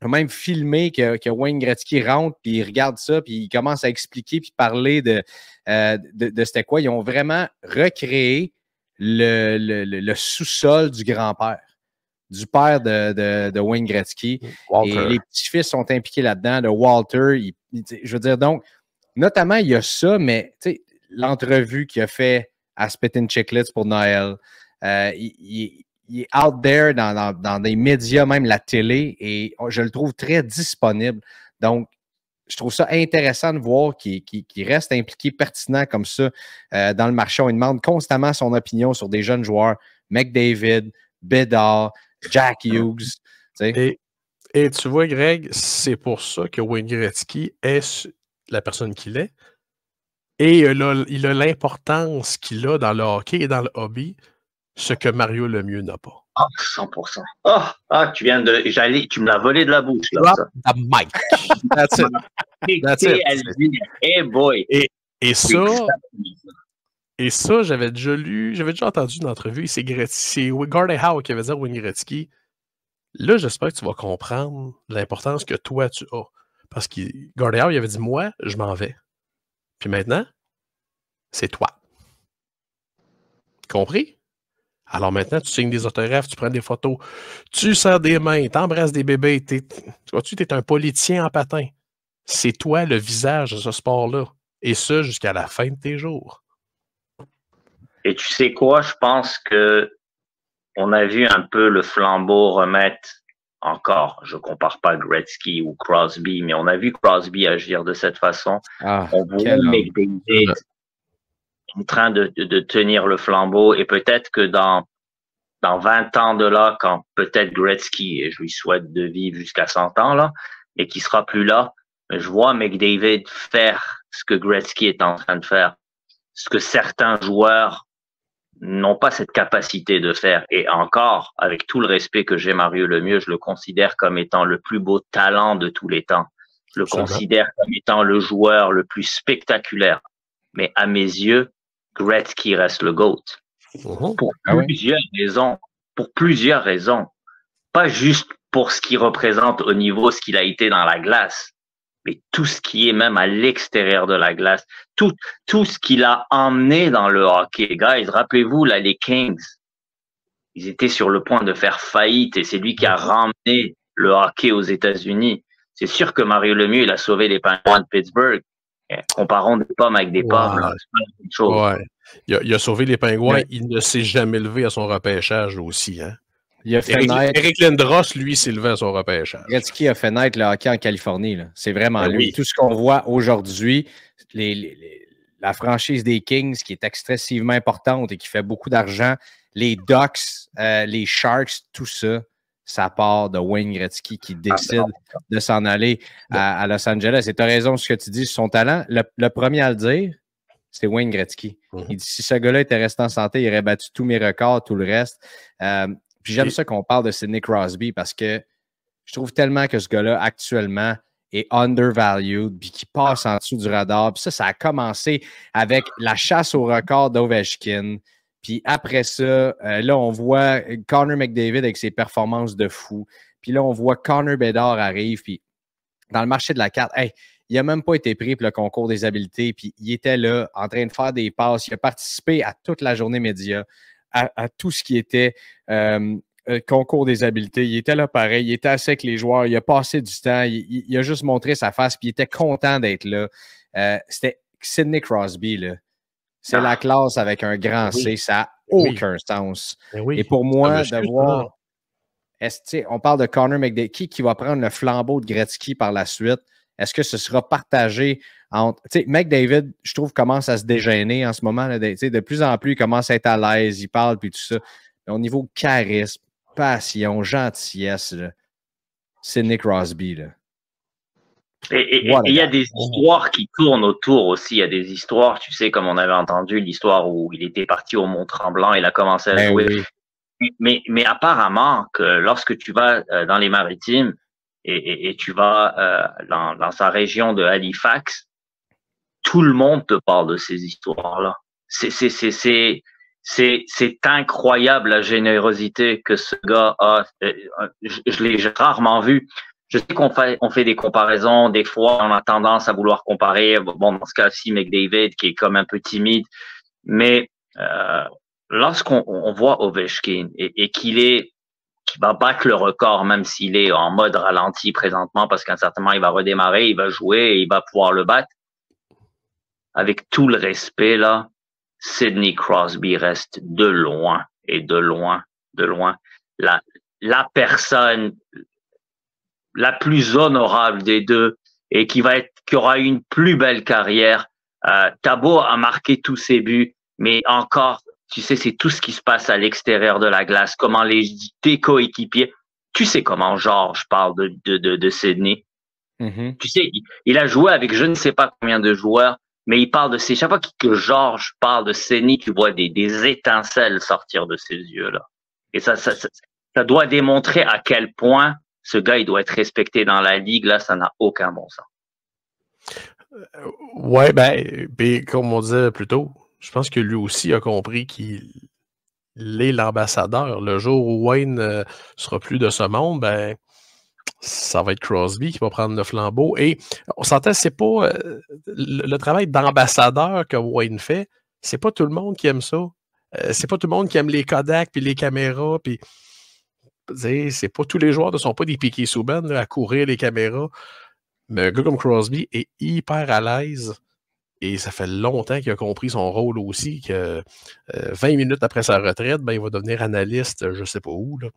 A même filmé que, que, Wayne Gretzky rentre, puis il regarde ça, puis il commence à expliquer, puis parler de, euh, de, c'était quoi. Ils ont vraiment recréé le, le sous-sol du grand-père du père de, de, Wayne Gretzky. Et les petits-fils sont impliqués là-dedans, de Walter. je veux dire, donc, notamment, il y a ça, mais l'entrevue qu'il a fait à Spittin' Chicklets pour Noël, euh, il, est out there dans, dans, des médias, même la télé, et je le trouve très disponible. Donc, je trouve ça intéressant de voir qu'il reste impliqué pertinent comme ça euh, dans le marché. On demande constamment son opinion sur des jeunes joueurs, McDavid, Bedard, Jack Hughes. Et, et, tu vois, Greg, c'est pour ça que Wayne Gretzky est la personne qu'il est. Et il a l'importance qu'il a dans le hockey et dans le hobby, ce que Mario Lemieux n'a pas. Ah, 100%. Oh, ah, tu viens de. J'allais, tu me l'as volé de la bouche. Là, ça. the mic. That's it. That's it. Hey boy. Et, et ça, et ça, j'avais déjà lu, j'avais déjà entendu une entrevue, c'est Gordon Howe qui avait dit à Wayne Gretzky. Là, j'espère que tu vas comprendre l'importance que toi tu as. Parce que Gordon Howe, il avait dit Moi, je m'en vais. Puis maintenant, c'est toi. Compris? Alors maintenant, tu signes des autographes, tu prends des photos, tu sers des mains, tu embrasses des bébés. tu vois-tu, tu es un politicien en patin. C'est toi le visage de ce sport-là. Et ça jusqu'à la fin de tes jours. Et tu sais quoi, je pense que on a vu un peu le flambeau remettre encore. Je compare pas Gretzky ou Crosby, mais on a vu Crosby agir de cette façon. Ah, on voit McDavid en train de, de, tenir le flambeau et peut-être que dans dans 20 ans de là, quand peut-être Gretzky, et je lui souhaite de vivre jusqu'à 100 ans là, et qui sera plus là, je vois McDavid faire ce que Gretzky est en train de faire, ce que certains joueurs n'ont pas cette capacité de faire. Et encore, avec tout le respect que j'ai Mario Lemieux, je le considère comme étant le plus beau talent de tous les temps. Je le considère comme étant le joueur le plus spectaculaire. Mais à mes yeux, Gretzky reste le GOAT. Mhm. Pour ah plusieurs raisons. Pour plusieurs raisons. Pas juste pour ce qu'il représente au niveau, ce qu'il a été dans la glace, mais tout ce qui est même à l'extérieur de la glace, tout, tout ce qu'il a emmené dans le hockey. Guys, rappelez-vous, là, les Kings, ils étaient sur le point de faire faillite et c'est lui qui a ramené le hockey aux États-Unis. C'est sûr que Mario Lemieux, il a sauvé les Penguins de Pittsburgh. Eh, comparons des pommes avec des pommes, Ouais. Il, a, sauvé les Pingouins. Il ne s'est jamais levé à son repêchage aussi. Hein? Il a fait Eric, naître... Eric Lindros, lui, s'est levé à son repêchage. Gretzky a fait naître le hockey en Californie. C'est vraiment ben lui. Tout ce qu'on voit aujourd'hui, la franchise des Kings qui est excessivement importante et qui fait beaucoup d'argent, les Ducks, euh, les Sharks, tout ça, ça part de Wayne Gretzky qui ah, décide de s'en aller à, Los Angeles. Et tu as raison ce que tu dis sur son talent. Le, premier à le dire, c'est Wayne Gretzky. Mm-hmm. Il dit si ce gars-là était resté en santé, il aurait battu tous mes records, tout le reste. Euh, puis j'aime ça qu'on parle de Sidney Crosby parce que je trouve tellement que ce gars-là, actuellement, est undervalued, puis qui passe en dessous du radar. Puis ça, ça a commencé avec la chasse au record d'Ovechkin. Puis après ça, euh, là, on voit Connor McDavid avec ses performances de fou. Puis là, on voit Connor Bedard arrive. Puis dans le marché de la carte, il n'a même pas été pris pour le concours des habiletés. Puis il était là en train de faire des passes. Il a participé à toute la journée média à, tout ce qui était euh, euh, concours des habiletés. Il était là pareil, il était assez avec les joueurs, il a passé du temps, il, a juste montré sa face, puis il était content d'être là. Euh, c'était Sidney Crosby, là. C'est la ah. classe avec un grand C, ça n'a aucun sens. Ben Et pour moi, de voir. on parle de Connor McDavid. Qui, qui va prendre le flambeau de Gretzky par la suite? Est-ce que ce sera partagé entre. Tu sais, McDavid, je trouve, commence à se dégêner en ce moment. Là, de, de plus en plus, il commence à être à l'aise, il parle, puis tout ça. Mais au niveau charisme, passion, gentillesse, c'est Nick Crosby. Là. Et il y a des histoires qui tournent autour aussi. Il y a des histoires, tu sais, comme on avait entendu l'histoire où il était parti au Mont-Tremblant, il a commencé à ben jouer. mais, mais apparemment que lorsque tu vas euh, dans les maritimes et, et, et tu vas euh, dans, dans sa région de Halifax, tout le monde te parle de ces histoires-là. C'est, incroyable la générosité que ce gars a. Euh, je, je l'ai rarement vu. Je sais qu'on fait, on fait des comparaisons. Des fois, on a tendance à vouloir comparer. Bon, dans ce cas-ci, McDavid, qui est comme un peu timide. Mais euh, lorsqu'on on voit Ovechkin et, et qu'il est qui va battre le record, même s'il est en mode ralenti présentement, parce qu'à un certain moment, il va redémarrer, il va jouer et il va pouvoir le battre. Avec tout le respect, là, Sidney Crosby reste de loin et de loin, de loin, la, la personne la plus honorable des deux et qui va être, qui aura une plus belle carrière. Euh, Tabo a marqué tous ses buts, mais encore, tu sais, c'est tout ce qui se passe à l'extérieur de la glace, comment les tes coéquipiers. Tu sais comment Georges parle de, de, de, de Sydney. Mhm. Tu sais, il, il, a joué avec je ne sais pas combien de joueurs, mais il parle de ces. Chaque fois que Georges parle de Sydney, tu vois des, des étincelles sortir de ses yeux-là. Et ça, ça, ça, ça doit démontrer à quel point ce gars, il doit être respecté dans la ligue. Là, ça n'a aucun bon sens. Ouais, ben, ben, comme on disait plus tôt, je pense que lui aussi a compris qu'il est l'ambassadeur. Le jour où Wayne euh, sera plus de ce monde, ben, ça va être Crosby qui va prendre le flambeau. Et on s'entend, c'est pas euh, le, travail d'ambassadeur que Wayne fait, c'est pas tout le monde qui aime ça. Euh, c'est pas tout le monde qui aime les Kodak puis les caméras c'est pas tous les joueurs ne sont pas des piquets sous à courir les caméras. Mais un Crosby est hyper à l'aise et ça fait longtemps qu'il a compris son rôle aussi, que euh, 20 minutes après sa retraite, ben, il va devenir analyste, je sais pas où. Là.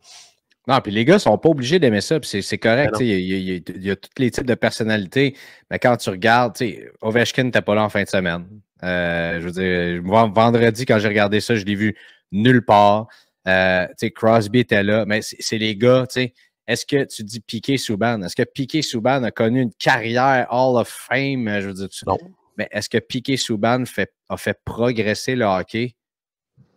Non, puis les gars sont pas obligés d'aimer ça, puis c'est correct. Il y, a, il, y y, a, tous les types de personnalités, mais quand tu regardes, Ovechkin n'était pas là en fin de semaine. Euh, je veux dire, vendredi, quand j'ai regardé ça, je l'ai vu nulle part. Euh, Crosby était là, mais c'est les gars, tu sais. Est-ce que tu dis Piqué Souban? Est-ce que Piqué Souban a connu une carrière Hall of Fame? Je veux dire, non. Mais est-ce que Piqué Souban fait, a fait progresser le hockey?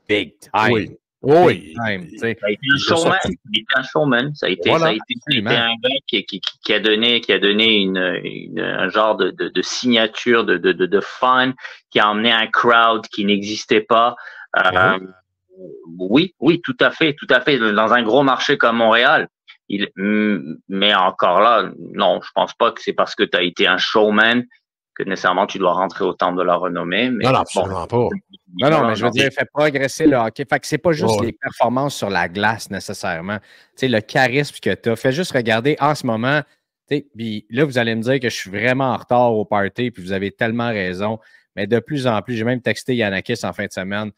Big time. Oui. Oui. Time, ça a été un showman. Ça a été un showman. Ça a été, voilà, ça a été, ça a été un gars qui, qui, qui, a donné, qui a donné une, une un genre de, de, de signature, de, de, de, fun, qui a emmené un crowd qui n'existait pas. Euh, mm -hmm oui, oui, tout à fait, tout à fait. Dans un gros marché comme Montréal, il, mais encore là, non, je pense pas que c'est parce que tu as été un showman que nécessairement tu dois rentrer au temple de la renommée. Mais non, non, absolument bon, pas. Non, non, mais je veux dire, fait progresser le hockey. Fait que c'est pas juste oh, les performances sur la glace nécessairement. Tu sais, le charisme que tu as. Fais juste regarder en ce moment. Puis là, vous allez me dire que je suis vraiment en retard au party, puis vous avez tellement raison. Mais de plus en plus, j'ai même texté Yanakis en fin de semaine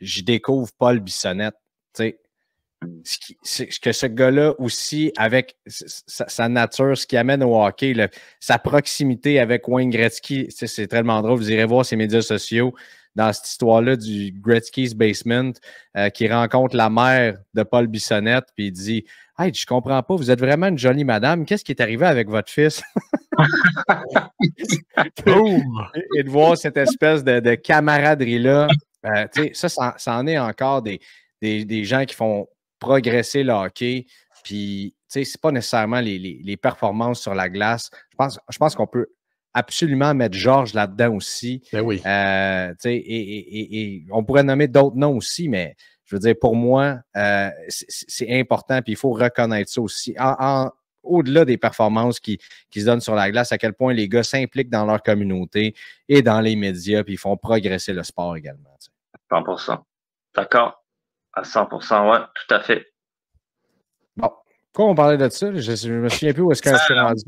je découvre Paul Bissonnette. Ce que ce gars-là aussi, avec sa, nature, ce qui amène au hockey, sa proximité avec Wayne Gretzky, c'est tellement drôle. Vous irez voir ses médias sociaux dans cette histoire-là du Gretzky's Basement, euh, qui rencontre la mère de Paul Bissonnette, puis il dit Hey, je comprends pas, vous êtes vraiment une jolie madame, qu'est-ce qui est arrivé avec votre fils? et de voir cette espèce de, de camaraderie-là euh, ça, ça, ça, en est encore des, des, des, gens qui font progresser le hockey. Puis, c'est pas nécessairement les, les, les, performances sur la glace. Je pense, je pense qu'on peut absolument mettre Georges là-dedans aussi. Ben oui. Euh, et, et, et, on pourrait nommer d'autres noms aussi, mais je veux dire, pour moi, euh, c'est important, puis il faut reconnaître ça aussi. En, en, au-delà des performances qui, qui, se donnent sur la glace, à quel point les gars s'impliquent dans leur communauté et dans les médias, puis ils font progresser le sport également. 100%. D'accord. À 100%, ouais, tout à fait. Bon. Quoi, on parlait de ça? Je, je me souviens plus où est-ce qu'on s'est rendu.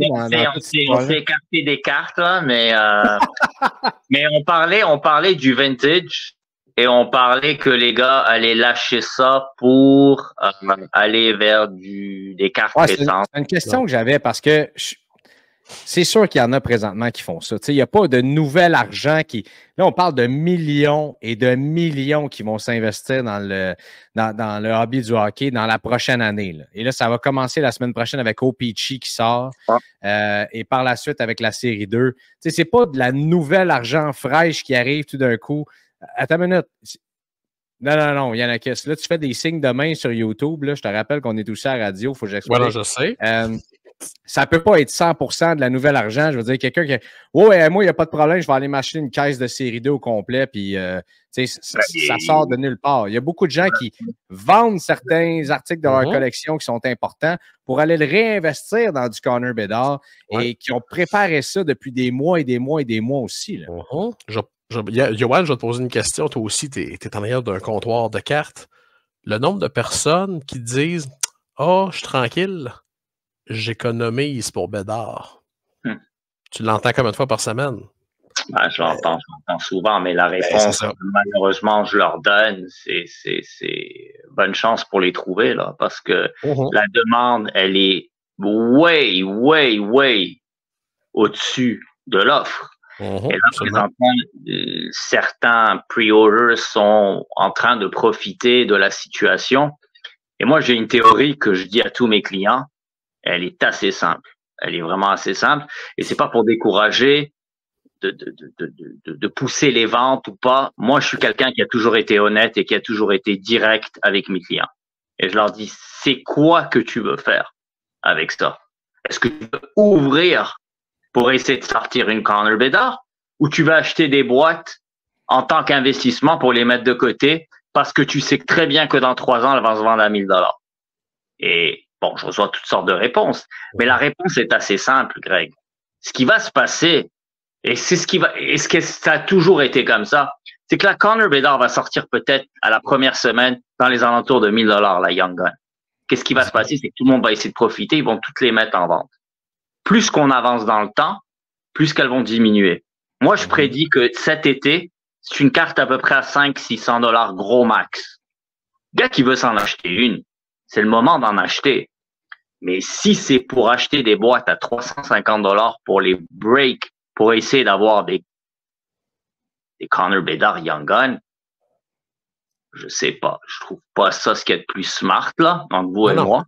On s'est écarté des cartes, là, mais, euh, mais on, parlait, on parlait du vintage et on parlait que les gars allaient lâcher ça pour euh, aller vers du, des cartes ouais, récentes. C'est une question que j'avais parce que je, c'est sûr qu'il y en a présentement qui font ça. il n'y a pas de nouvel argent qui. Là, on parle de millions et de millions qui vont s'investir dans le, dans, dans, le hobby du hockey dans la prochaine année. Là. Et là, ça va commencer la semaine prochaine avec OPC qui sort euh, et par la suite avec la série 2. Ce n'est pas de la nouvelle argent fraîche qui arrive tout d'un coup. Attends une minute. Non, non, non, Yannakis. Là, tu fais des signes de main sur YouTube. Là, je te rappelle qu'on est aussi à la radio. Il faut que j'explique. Voilà, je sais. Euh, ça peut pas être 100% de la nouvelle argent. Je veux dire, quelqu'un qui. Ouais, moi, il n'y a pas de problème, je vais aller m'acheter une caisse de série 2 au complet, puis euh, tu sais, ça, ça sort de nulle part. Il y a beaucoup de gens qui vendent certains articles de leur Mhm. collection qui sont importants pour aller le réinvestir dans du Connor Bedard Ouais. et qui ont préparé ça depuis des mois et des mois et des mois aussi. là. Mhm. Je- Yoann, je vais te poser une question. Toi aussi, tu es, en arrière d'un comptoir de cartes. Le nombre de personnes qui disent Oh, je suis tranquille, j'économise pour Bédard. Hmm. Tu l'entends combien de fois par semaine? Ben, je l'entends, je l'entends souvent, mais la Ben, réponse, malheureusement, je leur donne, c'est, bonne chance pour les trouver, là, parce que la demande, elle est way, way, way au-dessus de l'offre. Mhm, Et là, absolument. présentement, euh, certains pre-orders sont en train de profiter de la situation. Et moi, j'ai une théorie que je dis à tous mes clients. Elle est assez simple. Elle est vraiment assez simple. Et c'est pas pour décourager de, pousser les ventes ou pas. Moi, je suis quelqu'un qui a toujours été honnête et qui a toujours été direct avec mes clients. Et je leur dis, c'est quoi que tu veux faire avec ça? Est-ce que tu veux ouvrir pour essayer de sortir une corner Bédard ou tu vas acheter des boîtes en tant qu'investissement pour les mettre de côté parce que tu sais très bien que dans trois ans, elle va se vendre à 1000 dollars? Et bon, je reçois toutes sortes de réponses, mais la réponse est assez simple, Greg. Ce qui va se passer, et c'est ce qui va, et ce que ça a toujours été comme ça, c'est que la Connor Bedard va sortir peut-être à la première semaine dans les alentours de 1000 dollars, la Young Gun. Qu'est-ce qui va se passer? C'est que tout le monde va essayer de profiter, ils vont toutes les mettre en vente. Plus qu'on avance dans le temps, plus qu'elles vont diminuer. Moi, je prédis que cet été, c'est une carte à peu près à 500-600 dollars gros max. Gars qui veut s'en acheter une, c'est le moment d'en acheter. Mais si c'est pour acheter des boîtes à 350 dollars pour les break, pour essayer d'avoir des, des Connor Bedard Young Gun, je sais pas. Je trouve pas ça ce qu'il y a de plus smart, là, entre vous et Non, moi.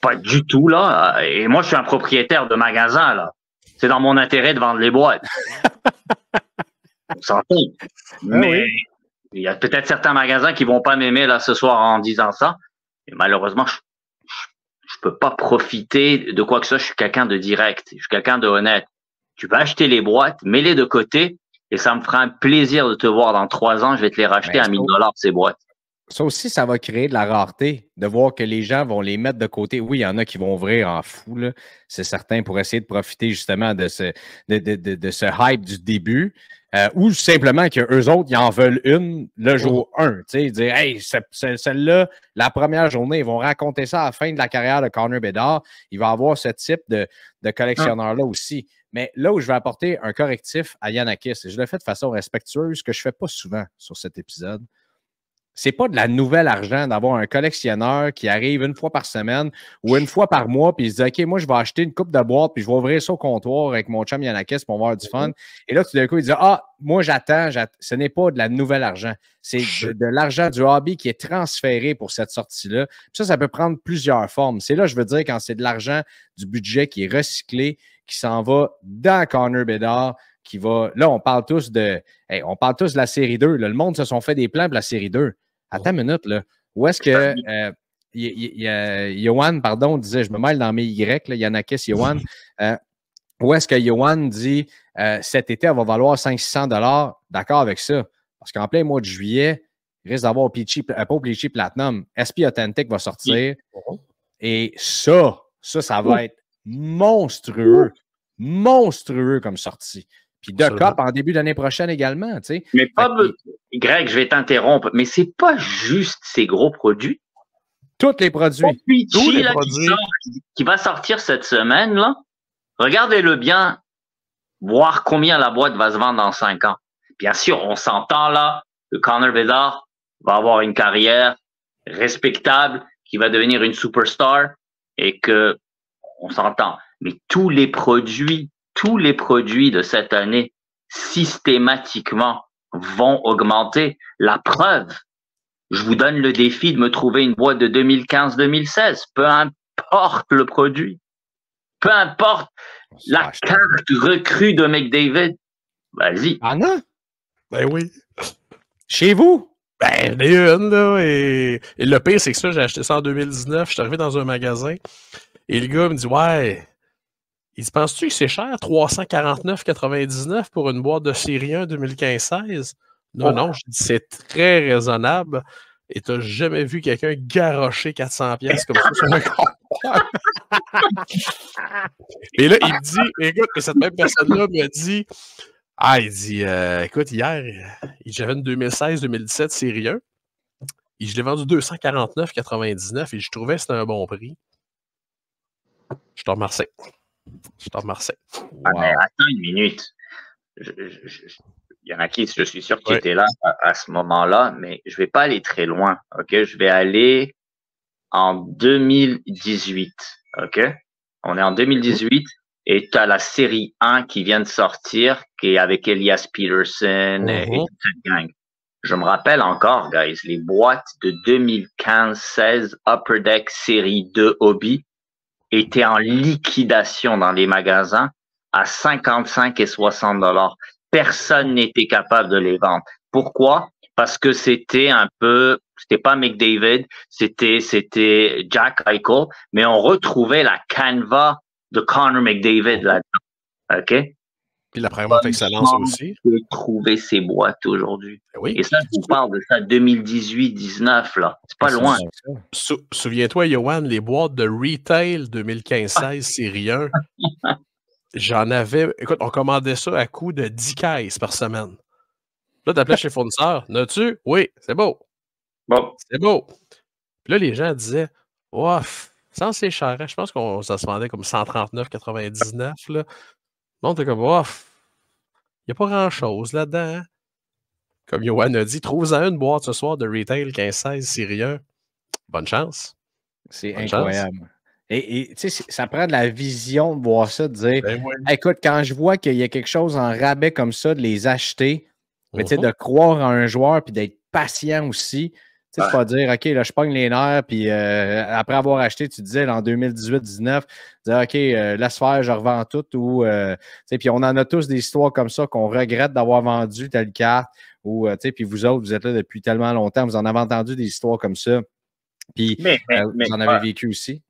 Pas du tout, là. Et moi, je suis un propriétaire de magasin, là. C'est dans mon intérêt de vendre les boîtes. On s'entend. Mais il y a peut-être certains magasins qui vont pas m'aimer, là, ce soir, en disant ça. Et malheureusement, je, je, je peux pas profiter de quoi que ce soit. Je suis quelqu'un de direct. Je suis quelqu'un de honnête. Tu vas acheter les boîtes, mets-les de côté, et ça me fera un plaisir de te voir dans trois ans. Je vais te les racheter à 1000 ça- dollars, ces boîtes. Ça aussi, ça va créer de la rareté, de voir que les gens vont les mettre de côté. Oui, il y en a qui vont ouvrir en fou, c'est certain, pour essayer de profiter justement de ce, de, de- de- de ce hype du début. euh, ou simplement qu'eux autres, ils en veulent une le jour 1. Tu sais, dire, hey, ce- ce- celle-là, la première journée, ils vont raconter ça à la fin de la carrière de Connor Bedard. Il va avoir ce type de, de collectionneur-là aussi. Mais là où je vais apporter un correctif à Yanakis, et je le fais de façon respectueuse, ce que je ne fais pas souvent sur cet épisode, c'est pas de la nouvelle argent d'avoir un collectionneur qui arrive une fois par semaine ou une fois par mois, puis il se dit OK, moi, je vais acheter une coupe de boîte, puis je vais ouvrir ça au comptoir avec mon chum Yanakis pour avoir du fun. Et là, tout d'un coup, il dit Ah, moi, j'attends. j'att- Ce n'est pas de la nouvelle argent. C'est de, de l'argent du hobby qui est transféré pour cette sortie-là. Puis Ça, ça peut prendre plusieurs formes. C'est là, je veux dire, quand c'est de l'argent du budget qui est recyclé, qui s'en va dans Connor Bedard, qui va. Là, on parle tous de. hey, on parle tous de la série 2. là. Le monde se sont fait des plans pour la série 2. Attends une minute, là. Où est-ce que. euh, euh, Yohan, pardon, disait, je me mêle dans mes Y, là, Yanakis, Yohan. Euh, où est-ce que Yohan dit euh, cet été, elle va valoir 500 D'accord avec ça. Parce qu'en plein mois de juillet, il risque d'avoir Peachy, pas Peachy Platinum. SP Authentic va sortir. Et ça, ça, ça va être monstrueux. Monstrueux comme sortie. Puis de. Cop en début d'année prochaine également, tu sais. Mais pas, que- Greg, je vais t'interrompre, mais c'est pas juste ces gros produits. Tous les produits. Tous les là, qui, produits. sort- qui va sortir cette semaine, là, regardez-le bien, voir combien la boîte va se vendre dans cinq ans. Bien sûr, on s'entend là que Connor Bedard va avoir une carrière respectable, qui va devenir une superstar et que on s'entend. Mais tous les produits, tous les produits de cette année systématiquement vont augmenter. La preuve, je vous donne le défi de me trouver une boîte de 2015-2016. Peu importe le produit. Peu importe la carte recrue de McDavid. Vas-y. Ah non? Ben oui. Chez vous? Ben, ai une, là. Et, et le pire, c'est que ça, j'ai acheté ça en 2019. Je suis arrivé dans un magasin et le gars me dit Ouais, il dit Penses-tu que c'est cher, 349,99 pour une boîte de série 1 2015-16 Non, non, je dis C'est très raisonnable. Et t'as jamais vu quelqu'un garrocher 400 pièces comme ça sur un comptoir. et là, il me dit, écoute, et cette même personne-là me dit, ah, il dit, euh, écoute, hier, j'avais une 2016-2017 série 1. Et je l'ai vendu 249,99 et je trouvais que c'était un bon prix. Je te remercie. Je te remercie. Ah, mais attends une minute. Je, je, je, il y en a qui, je suis sûr, qui Ouais. étaient là à, à ce moment-là, mais je vais pas aller très loin. OK? Je vais aller en 2018. OK? On est en 2018 et tu as la série 1 qui vient de sortir, qui est avec Elias Peterson et, et Mhm. toute cette gang. Je me rappelle encore, guys, les boîtes de 2015-16 Upper Deck série 2 Hobby étaient en liquidation dans les magasins à 55 et 60 dollars. Personne n'était capable de les vendre. Pourquoi? Parce que c'était un peu, c'était pas McDavid, c'était, c'était Jack Eichel, mais on retrouvait la canva de Connor McDavid là-dedans. OK? Puis la première excellence aussi. Je peux trouver ces boîtes aujourd'hui. Ben Oui. Et ça, je vous parle de ça 2018-19, là. C'est pas C'est loin. Sou- Souviens-toi, Johan, les boîtes de retail 2015-16 série 1, j'en avais. Écoute, on commandait ça à coût de 10 caisses par semaine. Là, t'appelais chez fournisseur. N'as-tu? Oui, c'est beau. Bon, C'est beau. Puis là, les gens disaient, ouf, ça c'est cher. hein. Je pense qu'on ça se vendait comme 139,99. Non, t'es comme, ouf, il n'y a pas grand-chose là-dedans. hein? Comme Johan a dit, trouve-en une boîte ce soir de retail 15-16 série 1. Bonne chance. C'est incroyable. Et, et, tu sais, ça prend de la vision de voir ça, de dire Ben oui. écoute, quand je vois qu'il y a quelque chose en rabais comme ça, de les acheter, mais tu sais, Mhm. de croire en un joueur puis d'être patient aussi. Tu sais, Ouais. pas dire, OK, là, je pogne les nerfs, puis euh, après avoir acheté, tu disais en 2018-19, dire, OK, euh, laisse faire, je revends tout. Ou, euh, tu sais, puis on en a tous des histoires comme ça qu'on regrette d'avoir vendu telle carte. Ou, euh, tu sais, puis vous autres, vous êtes là depuis tellement longtemps, vous en avez entendu des histoires comme ça. Puis mais, mais, euh, mais- vous en avez vécu aussi.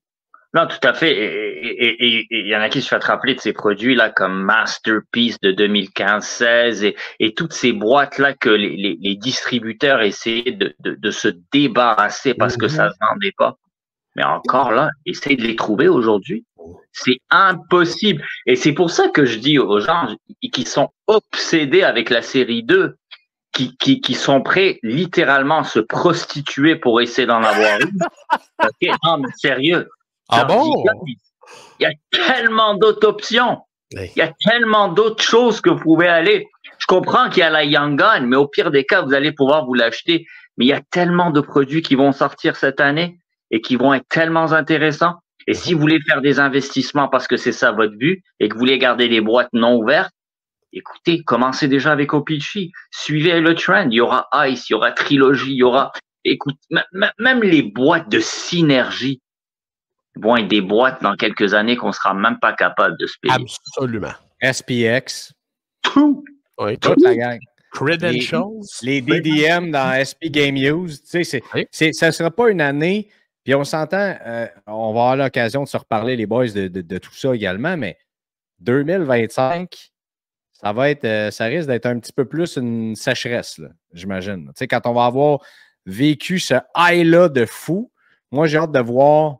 Non, tout à fait. Et et- et- et- et il y en a qui se fait rappeler de ces produits-là comme Masterpiece de 2015-16 et, et toutes ces boîtes-là que les, les- les distributeurs essayaient de, de- de se débarrasser parce que ça ne se vendait pas. Mais encore là, essayez de les trouver aujourd'hui. C'est impossible. Et c'est pour ça que je dis aux gens qui sont obsédés avec la série 2, qui, qui, qui sont prêts littéralement à se prostituer pour essayer d'en avoir une. Ok, Non, mais sérieux. Ah bon? Il y a tellement d'autres options. Il y a tellement d'autres choses que vous pouvez aller. Je comprends qu'il y a la Young Gun, mais au pire des cas, vous allez pouvoir vous l'acheter. Mais il y a tellement de produits qui vont sortir cette année et qui vont être tellement intéressants. Et si vous voulez faire des investissements parce que c'est ça votre but et que vous voulez garder les boîtes non ouvertes, écoutez, commencez déjà avec Opichi. Suivez le trend. Il y aura Ice, il y aura Trilogy, il y aura, écoute, même les boîtes de synergie vont être des boîtes dans quelques années qu'on sera même pas capable de se payer. Absolument. SPX, Tout. Oui, tout. toute la gang. Credentials. Les DDM dans SP Game Use, tu sais, c'est, ça ne sera pas une année. Puis on s'entend, euh, on va avoir l'occasion de se reparler, les boys, de, de- de tout ça également, mais 2025, ça va être, euh, ça risque d'être un petit peu plus une sécheresse, là, j'imagine. Tu sais, quand on va avoir vécu ce high-là de fou, moi, j'ai hâte de voir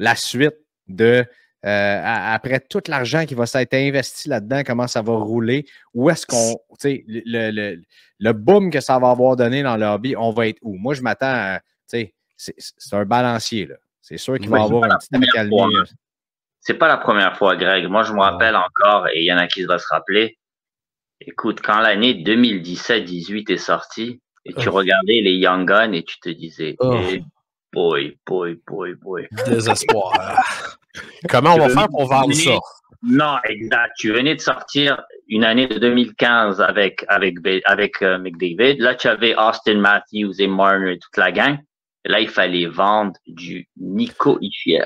la suite de, euh, après tout l'argent qui va s'être investi là-dedans, comment ça va rouler, où est-ce qu'on, tu sais, le, le, le boom que ça va avoir donné dans le hobby, on va être où? Moi, je m'attends à, tu sais, c'est, c'est un balancier, là. C'est sûr qu'il va y Oui, avoir c'est pas un petit accalmie. là. C'est pas la première fois, Greg. Moi, je me rappelle encore, et il y en a qui se va se rappeler. Écoute, quand l'année 2017-18 est sortie, et tu Oh. regardais les Young Guns et tu te disais, Oh. eh, boy, boy, boy, boy. Désespoir. Comment on va faire pour vendre ça? Non, exact. Tu venais de sortir une année de 2015 avec, avec, avec euh, McDavid. Là, tu avais Austin Matthews et Marner et toute la gang. Là, il fallait vendre du Nico Ischier.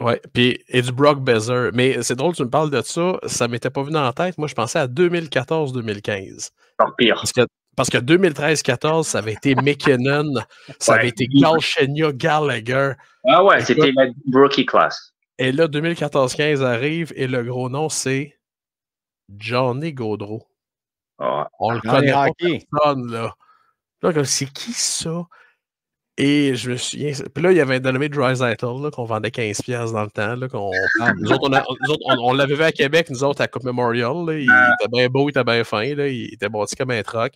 Ouais, puis et du Brock Bezer. Mais c'est drôle, tu me parles de ça, ça m'était pas venu en tête. Moi, je pensais à 2014-2015. Encore pire. Parce que Parce que 2013-14, ça avait été McKinnon, ça Ouais. avait été Galchenia Gallagher. Ah ouais, c'était la rookie class. Et là, 2014-15 arrive et le gros nom, c'est Johnny Gaudreau. Ah, On le connaît pas personne, là. Là, comme, c'est qui ça? Et je me souviens. Puis là, il y avait un dénommé Drysaitl, là, qu'on vendait 15$ dans le temps. Là, qu'on, Ah, nous autres, on, a- nous autres, on- on l'avait vu à Québec, nous autres, à Coupe Memorial. là. il était bien beau, il était bien fin. Là, il était bâti comme un troc.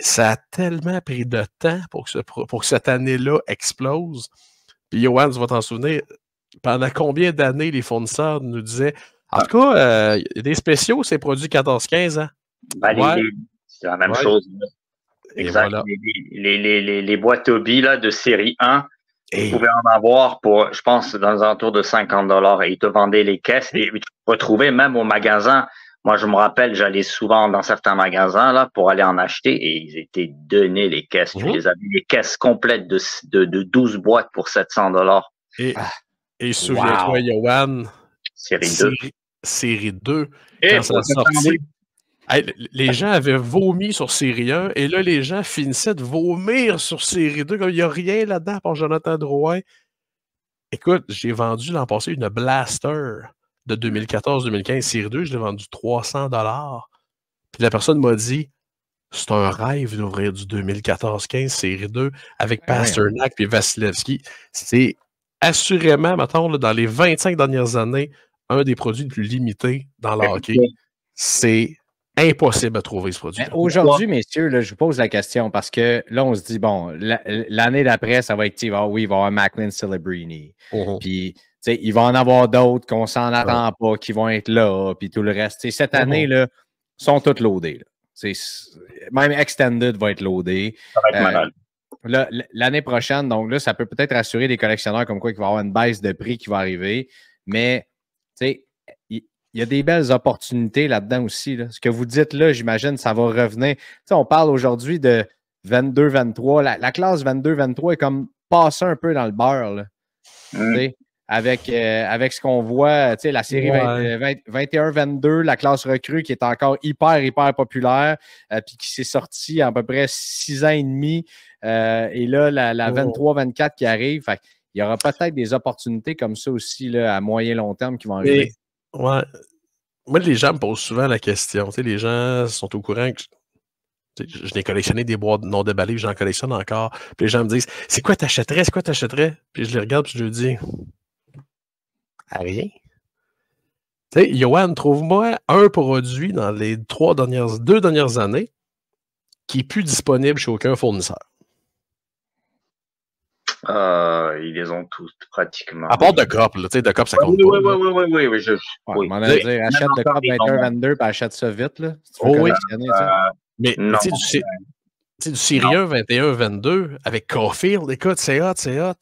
Ça a tellement pris de temps pour que, ce pro- pour que cette année-là explose. Puis, Johan, tu vas t'en souvenir, pendant combien d'années les fournisseurs nous disaient En tout cas, euh, il y a des spéciaux, c'est produit 14-15 ans. ben, les- Ouais. les- c'est la même Ouais. chose. Exact. voilà. Les, les, les, les, les boîtes Obi là, de série 1, Et- vous pouvez en avoir pour, je pense, dans un tour de 50 dollars et ils te vendaient les caisses et tu retrouvais même au magasin. Moi, je me rappelle, j'allais souvent dans certains magasins là pour aller en acheter et ils étaient donnés les caisses. Tu Mhm. les avais les caisses complètes de, de, de 12 boîtes pour 700 dollars. Et, et souviens-toi, Wow. Johan, Série 2. série, série 2, Et quand ça sorti, hey, les gens avaient vomi sur série 1, et là, les gens finissaient de vomir sur série 2, comme il n'y a rien là-dedans pour Jonathan Drouin. Écoute, j'ai vendu l'an passé une Blaster de 2014-2015 série 2, je l'ai vendu 300 Puis la personne m'a dit, c'est un rêve d'ouvrir du 2014-15 série 2 avec. Pasternak et Vasilevski. C'est assurément, mettons, là, dans les 25 dernières années, un des produits les plus limités dans le hockey. C'est impossible à trouver ce produit. Mais Aujourd'hui, messieurs, là, je vous pose la question parce que là, on se dit, bon, la- l'année d'après, ça va être, ah oui, il va y avoir Macklin Celebrini. Puis, tu sais, il va en avoir d'autres qu'on s'en attend pas, qui vont être là, puis tout le reste. Tu sais, cette année, là, sont toutes loadées. Même Extended va être loadé. Ça va être Euh, L'année prochaine, donc là, ça peut peut-être rassurer les collectionneurs comme quoi qu'il va y avoir une baisse de prix qui va arriver. Mais, il y, a des belles opportunités là-dedans aussi. là. Ce que vous dites là, j'imagine, ça va revenir. On parle aujourd'hui de 22-23. La, la classe 22-23 est comme passée un peu dans le beurre. là. Mm. Avec, euh, avec ce qu'on voit, tu sais, la série Ouais. 21-22, la classe recrue qui est encore hyper, hyper populaire, euh, puis qui s'est sortie à peu près six ans et demi. euh, et là, la, la Oh. 23-24 qui arrive. Fait, il y aura peut-être des opportunités comme ça aussi là, à moyen long terme qui vont arriver. Ouais. Moi, les gens me posent souvent la question. Tu sais, les gens sont au courant que je n'ai collectionné des boîtes non déballées, j'en collectionne encore. Puis les gens me disent C'est quoi t'achèterais C'est quoi t'achèterais Puis je les regarde, puis je leur dis À rien. Tu sais, Johan, trouve-moi un produit dans les trois dernières, deux dernières années qui est plus disponible chez aucun fournisseur. Euh, ils les ont tous pratiquement. À part de Cop, là, tu sais, de Cop, ça compte oui, pas. oui, oui, oui, oui, oui, je, Ouais, oui. dire, achète de code des 21-22 puis achète ça vite. Là, si Oh oui. collectionner, tu sais. Euh, Mais Non. tu sais, du, sé- tu sais, du Série 1, 21, 22, avec Caulfield, écoute, c'est hot, c'est hot.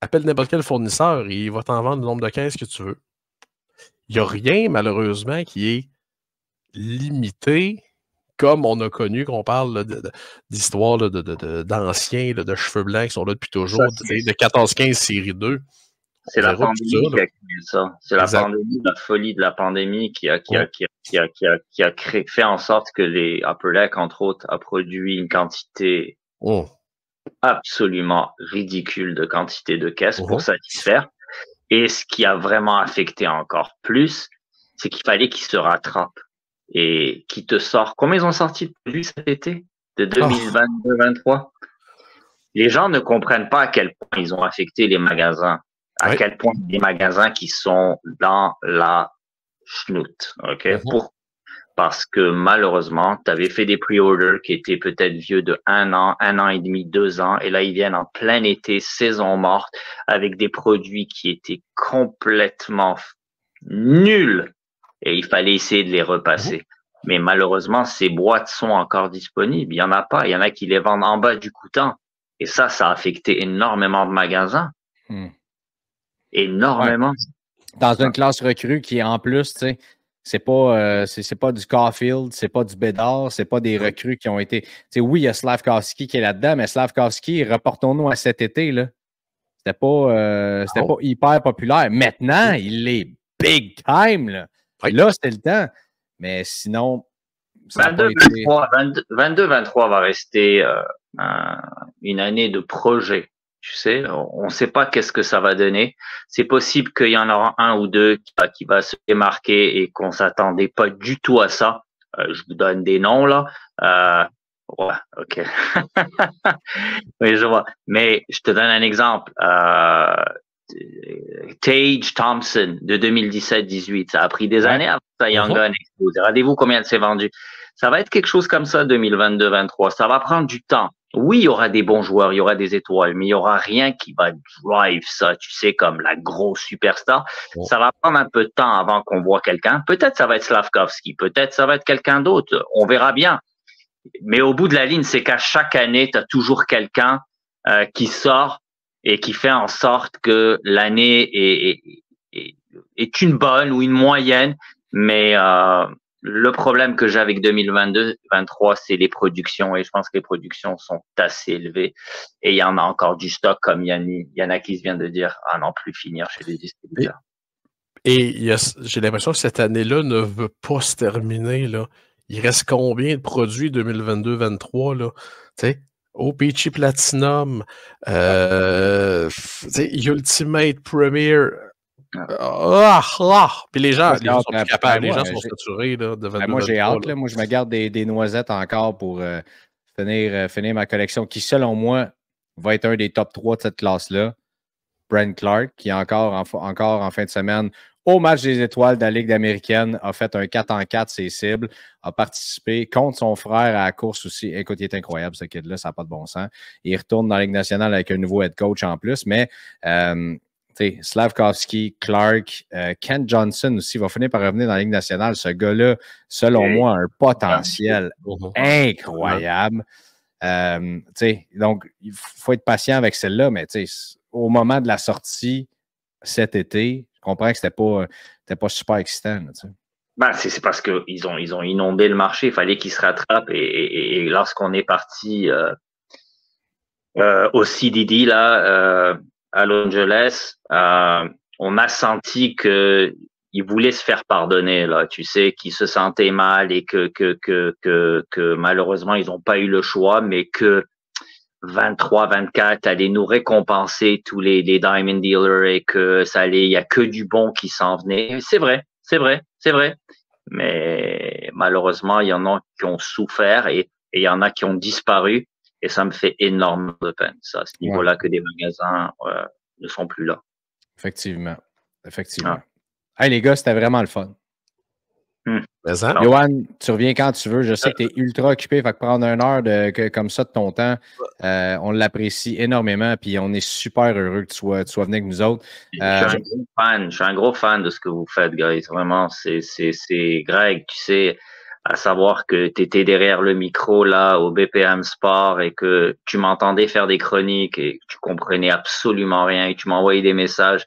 Appelle n'importe quel fournisseur, il va t'en vendre le nombre de caisses que tu veux. Il n'y a rien, malheureusement, qui est limité, comme on a connu, qu'on parle là, de- d'anciens, de, cheveux blancs qui sont là depuis toujours, Ça, de 14-15 série 2. C'est la pandémie qui a créé ça. C'est la pandémie, la folie de la pandémie qui a, qui qui qui fait en sorte que les Deck, entre autres, a produit une quantité Oh. Absolument ridicule de quantité de caisses pour satisfaire. Et ce qui a vraiment affecté encore plus, c'est qu'il fallait qu'ils se rattrapent et qu'ils te sortent. Combien ils ont sorti de produits cet été? De 2022-23 Les gens ne comprennent pas à quel point ils ont affecté les magasins, à Ouais. quel point les magasins qui sont dans la schnout. OK? Mhm. Pour, parce que malheureusement, tu avais fait des pre-orders qui étaient peut-être vieux de un an, un an et demi, deux ans, et là, ils viennent en plein été, saison morte, avec des produits qui étaient complètement nuls, et il fallait essayer de les repasser. Mais malheureusement, ces boîtes sont encore disponibles. Il y en a pas. Il y en a qui les vendent en bas du coûtant. Et ça, ça a affecté énormément de magasins. Hmm. Énormément. Dans une classe recrue qui, en plus, tu sais, c'est pas, euh, c'est c'est pas du Caulfield, c'est pas du Bédard, c'est pas des recrues qui ont été. Oui, il y a Slavkowski qui est là-dedans, mais Slavkowski, reportons-nous à cet été, là. C'était pas, euh, c'était Oh. pas hyper populaire. Maintenant, il est big time, là. Oui. Là, c'était le temps. Mais sinon, 22-23 va rester euh, une année de projet. Tu sais, on ne sait pas qu'est-ce que ça va donner. C'est possible qu'il y en aura un ou deux qui va, qui va se démarquer et qu'on s'attendait pas du tout à ça. Euh, je vous donne des noms là. Euh, ouais, ok. oui, je vois. Mais je te donne un exemple. Euh, Tage Thompson de 2017-18. Ça a pris des années avant que Young Gun explose. Regardez-vous combien elle s'est vendu? Ça va être quelque chose comme ça 2022-23. Ça va prendre du temps. Oui, il y aura des bons joueurs, il y aura des étoiles, mais il y aura rien qui va drive ça, tu sais, comme la grosse superstar. Ça va prendre un peu de temps avant qu'on voit quelqu'un. Peut-être ça va être Slavkovski, peut-être ça va être quelqu'un d'autre. On verra bien. Mais au bout de la ligne, c'est qu'à chaque année, tu as toujours quelqu'un euh, qui sort et qui fait en sorte que l'année est, est, est, une bonne ou une moyenne, mais euh, le problème que j'ai avec 2022-23, c'est les productions et je pense que les productions sont assez élevées et il y en a encore du stock comme Yanakis vient de dire à n'en plus finir chez les distributeurs. Et, j'ai l'impression que cette année-là ne veut pas se terminer. Il reste combien de produits 2022-23? Là? Tu sais, OPC Platinum, euh, Ultimate Premier. Ah, ah, Puis les gens, les gens sont plus capables, les gens sont saturés là, de ben, Moi, j'ai hâte. Là. Moi, je me garde des, des noisettes encore pour euh, finir, euh, finir ma collection qui, selon moi, va être un des top 3 de cette classe-là. Brent Clark, qui encore en, encore en fin de semaine au match des étoiles de la Ligue américaine, a fait un 4 en 4, ses cibles, a participé contre son frère à la course aussi. Écoute, il est incroyable, ce kid-là, ça n'a pas de bon sens. Il retourne dans la Ligue nationale avec un nouveau head coach en plus, mais euh, Slavkovski, Clark, euh, Ken Johnson aussi va finir par revenir dans la Ligue nationale. Ce gars-là, selon moi, a un potentiel incroyable. Euh, donc, il faut être patient avec celle-là, mais au moment de la sortie cet été, comprends que c'était pas, pas super excitant. Ben, c'est parce qu'ils ont, ils ont inondé le marché, il fallait qu'ils se rattrapent. Et, lorsqu'on est parti euh, euh, au CDD là, euh, à Los Angeles, on a senti que ils voulaient se faire pardonner là, tu sais, qu'ils se sentaient mal et que que que que, que malheureusement ils n'ont pas eu le choix, mais que 23, 24 allait nous récompenser tous les, les Diamond Dealers et que ça allait, il y a que du bon qui s'en venait. C'est vrai, c'est vrai, c'est vrai. Mais malheureusement, il y en a qui ont souffert et, il y en a qui ont disparu. Et ça me fait énormément de peine, ça, à ce niveau-là, que des magasins euh, ne sont plus là. Effectivement. Effectivement. Ah. Hey, les gars, c'était vraiment le fun. Johan, tu reviens quand tu veux. Je sais que tu es ultra occupé. Fait que prendre une heure de, comme ça de ton temps, euh, on l'apprécie énormément. Puis on est super heureux que tu sois, tu sois venu avec nous autres. je, suis un euh, gros fan, je suis un gros fan de ce que vous faites, guys. Vraiment, c'est Greg, tu sais, à savoir que tu étais derrière le micro là au BPM Sport et que tu m'entendais faire des chroniques et que tu comprenais absolument rien et tu m'envoyais des messages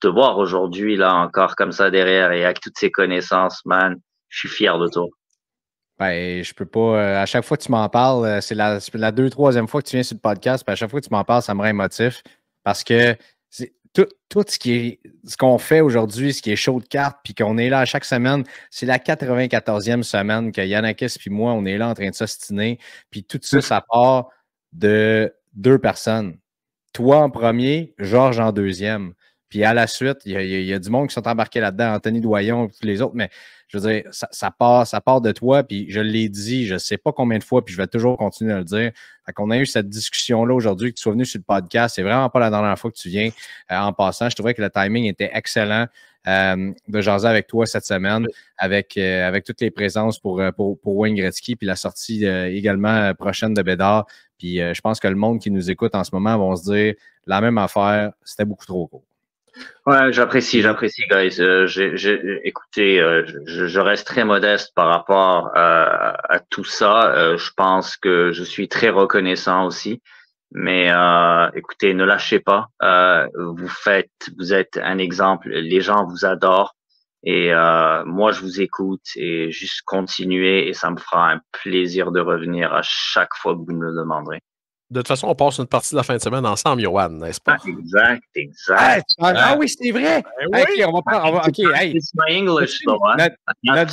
te voir aujourd'hui, là, encore comme ça derrière et avec toutes ces connaissances, man, je suis fier de toi. Ben, je peux pas. Euh, à chaque fois que tu m'en parles, euh, c'est la, la deux, troisième fois que tu viens sur le podcast. À chaque fois que tu m'en parles, ça me rend émotif. Parce que tout, tout, ce qui est ce qu'on fait aujourd'hui, ce qui est chaud de carte, puis qu'on est là chaque semaine, c'est la 94e semaine que Yannakis puis moi, on est là en train de s'ostiner. Puis tout ça, ça part de deux personnes. Toi en premier, Georges en deuxième. Puis à la suite, il y, a, du monde qui sont embarqués là-dedans, Anthony Doyon et tous les autres, mais je veux dire, ça, part, ça part de toi, puis je l'ai dit, je ne sais pas combien de fois, puis je vais toujours continuer à le dire. Fait qu'on a eu cette discussion-là aujourd'hui, que tu sois venu sur le podcast. C'est vraiment pas la dernière fois que tu viens euh, en passant. Je trouvais que le timing était excellent euh, de jaser avec toi cette semaine, avec, euh, avec toutes les présences pour, pour, pour Wayne Gretzky, puis la sortie également prochaine de Bédard. Puis je pense que le monde qui nous écoute en ce moment vont se dire la même affaire, c'était beaucoup trop court. Ouais, j'apprécie, j'apprécie, guys. Euh, écoutez, euh, je, reste très modeste par rapport à, tout ça. Euh, je pense que je suis très reconnaissant aussi. Mais écoutez, ne lâchez pas. vous faites, vous êtes un exemple. Les gens vous adorent. Et moi, je vous écoute et juste continuer et ça me fera un plaisir de revenir à chaque fois que vous me le demanderez. De toute façon, on passe une partie de la fin de semaine ensemble, Johan, n'est-ce pas? Ah, exact, exact. Ah, ah oui, c'est vrai. Ben OK, on va prendre. OK, hey. It's my English, though, hein? notre,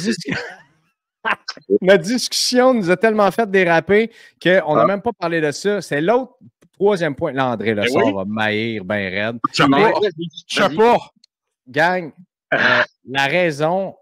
Notre discussion nous a tellement fait déraper qu'on n'a Ah. même pas parlé de ça. C'est l'autre troisième point. Là, André, le Ben sort oui. va maïr bien raide. Chapeau. Mais- Chapeau. Gang, euh, la raison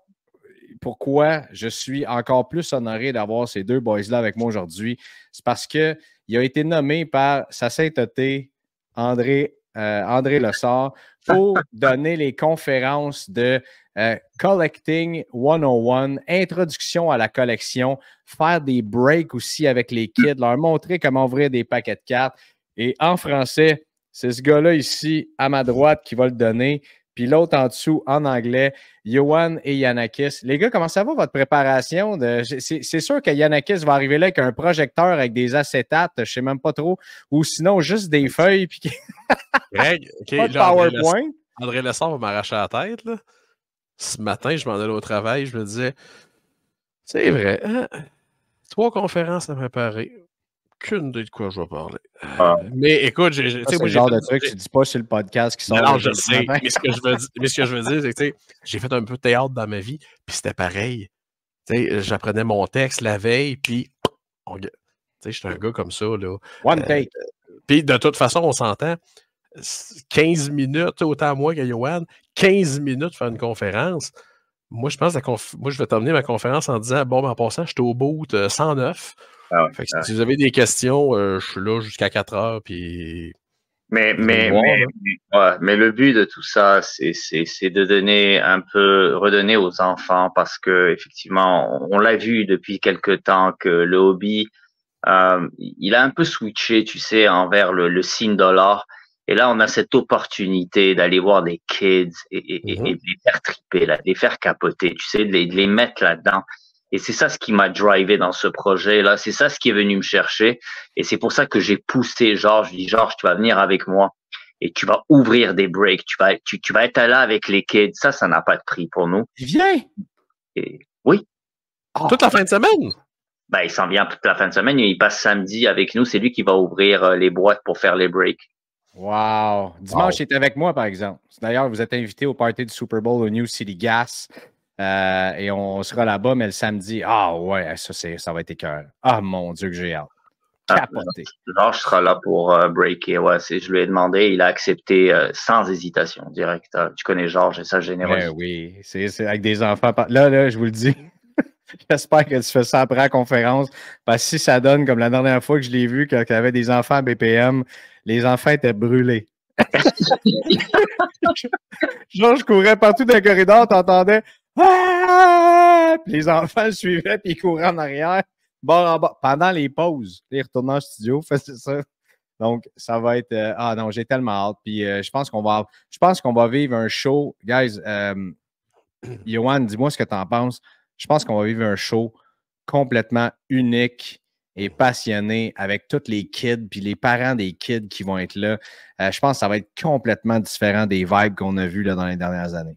pourquoi je suis encore plus honoré d'avoir ces deux boys-là avec moi aujourd'hui, c'est parce qu'il a été nommé par sa sainteté, André, euh, André Lessard, pour donner les conférences de euh, Collecting 101, introduction à la collection, faire des breaks aussi avec les kids, leur montrer comment ouvrir des paquets de cartes. Et en français, c'est ce gars-là ici à ma droite qui va le donner. Puis l'autre en dessous, en anglais, Johan et Yanakis. Les gars, comment ça va votre préparation? de- C'est sûr que Yanakis va arriver là avec un projecteur avec des acétates, je sais même pas trop, ou sinon juste des feuilles puis Greg, pas de là, PowerPoint. André Lessard va m'arracher la tête. Là. Ce matin, je m'en allais au travail, je me disais, c'est vrai, hein, trois conférences à préparer. Aucune idée de quoi je vais parler. Euh, Ah. Mais écoute, j'ai, C'est le genre fait- de truc que tu dis pas sur le podcast qui sort. Non, non, je sais. Mais ce, que je veux dire, mais ce que je veux dire, c'est que tu sais, j'ai fait un peu de théâtre dans ma vie, puis c'était pareil. Tu sais, j'apprenais mon texte la veille, puis on- tu sais, j'étais un gars comme ça, là. One Euh, take. Puis de toute façon, on s'entend. s- 15 minutes, autant moi que Johan, 15 minutes faire une conférence. Moi, je pense que la conf- moi, je vais t'emmener ma conférence en disant Bon, ben, en passant, j'étais au bout de 109. Ah ouais, Fait que ah. si vous avez des questions, euh, je suis là jusqu'à 4 heures. Puis. Mais, mais, mais, ouais, le but de tout ça, c'est, de donner un peu, redonner aux enfants parce que effectivement, on, on l'a vu depuis quelque temps que le hobby, euh, il a un peu switché, tu sais, envers le, le signe dollar. Et là, on a cette opportunité d'aller voir des kids et, et, de les faire triper, là, de les faire capoter, tu sais, de les, de les mettre là-dedans. Et c'est ça ce qui m'a drivé dans ce projet-là. C'est ça ce qui est venu me chercher. Et c'est pour ça que j'ai poussé Georges. Je dis, Georges, tu vas venir avec moi et tu vas ouvrir des breaks. Tu vas, tu, tu vas être là avec les kids. Ça, ça n'a pas de prix pour nous. Il vient. Et oui, Toute la fin de semaine! ben, il s'en vient toute la fin de semaine. Il passe samedi avec nous. C'est lui qui va ouvrir euh, les boîtes pour faire les breaks. Wow. Dimanche, il est avec moi, par exemple. D'ailleurs, vous êtes invité au party du Super Bowl au New City Gas. Euh, et on sera là-bas, mais le samedi. Ah ouais, ça, va être écœur. Ah mon Dieu, que j'ai hâte. Ah, Capoté. Georges sera là pour euh, breaker. Ouais, je lui ai demandé. Il a accepté euh, sans hésitation, direct. Euh, tu connais Georges et sa générosité. Ben oui, c'est, avec des enfants. Là, là, je vous le dis. J'espère que tu fais ça après la conférence. Parce que si ça donne comme la dernière fois que je l'ai vu, quand il y avait des enfants à BPM, les enfants étaient brûlés. Genre, je courais partout dans le corridor, t'entendais Ah! Les enfants le suivaient, puis ils couraient en arrière, bord en pendant les pauses. Ils retournaient en studio, faisaient ça. Donc, ça va être. euh, ah non, j'ai tellement hâte. Puis euh, je pense qu'on va, va vivre un show. Guys, euh, Johan, dis-moi ce que tu en penses. Je pense qu'on va vivre un show complètement unique et passionné avec tous les kids puis les parents des kids qui vont être là. Euh, je pense que ça va être complètement différent des vibes qu'on a vues là, dans les dernières années.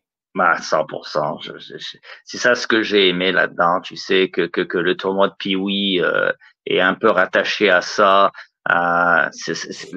100%. Je- je- je- c'est ça ce que j'ai aimé là-dedans. Tu sais que, que, que le tournoi de Pee-Wee euh, est un peu rattaché à ça. Euh, c'est- c'est- c'est-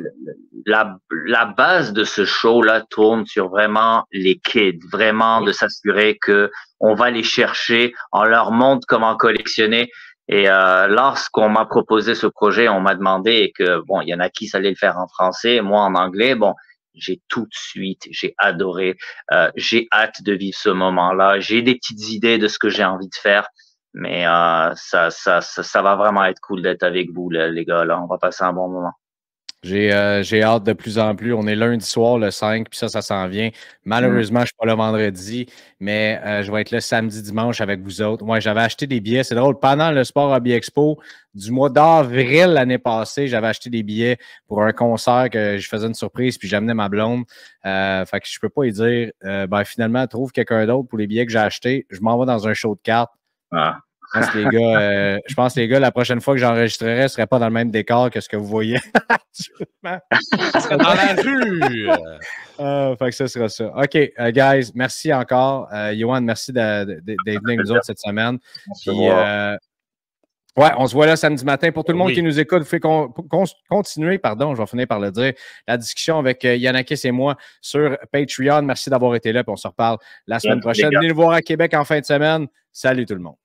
la, la base de ce show-là tourne sur vraiment les kids, vraiment de s'assurer que on va les chercher, on leur montre comment collectionner. Et euh, lorsqu'on m'a proposé ce projet, on m'a demandé que bon, il y en a qui allait le faire en français, moi en anglais. Bon, j'ai tout de suite, j'ai adoré. Euh, j'ai hâte de vivre ce moment-là. J'ai des petites idées de ce que j'ai envie de faire, mais euh, ça, ça, ça, ça va vraiment être cool d'être avec vous, les gars. Là, on va passer un bon moment. J'ai euh, j'ai hâte de plus en plus. On est lundi soir, le 5, puis ça, ça s'en vient. Malheureusement, je ne suis pas là vendredi, mais euh, je vais être là samedi, dimanche avec vous autres. Moi, j'avais acheté des billets. C'est drôle. Pendant le Sport Hobby Expo du mois d'avril l'année passée, j'avais acheté des billets pour un concert que je faisais une surprise, puis j'amenais ma blonde. Euh, fait que je peux pas y dire, ben, finalement, trouve quelqu'un d'autre pour les billets que j'ai achetés. Je m'en vais dans un show de cartes. Ah. Je pense, que les gars, euh, je pense que les gars, la prochaine fois que j'enregistrerai, ne serait pas dans le même décor que ce que vous voyez actuellement. Dans la rue! Euh, fait que ça sera ça. OK, euh, guys, merci encore. Euh, Johan, merci d'être venu avec nous autres cette semaine. On se Puis, voit. euh, ouais, on se voit là samedi matin. Pour tout le monde Oui. qui nous écoute, vous pouvez con- con- continuer, pardon, je vais finir par le dire, la discussion avec euh, Yannakis et moi sur Patreon. Merci d'avoir été là, puis on se reparle la semaine prochaine. Venez nous voir à Québec en fin de semaine. Salut tout le monde.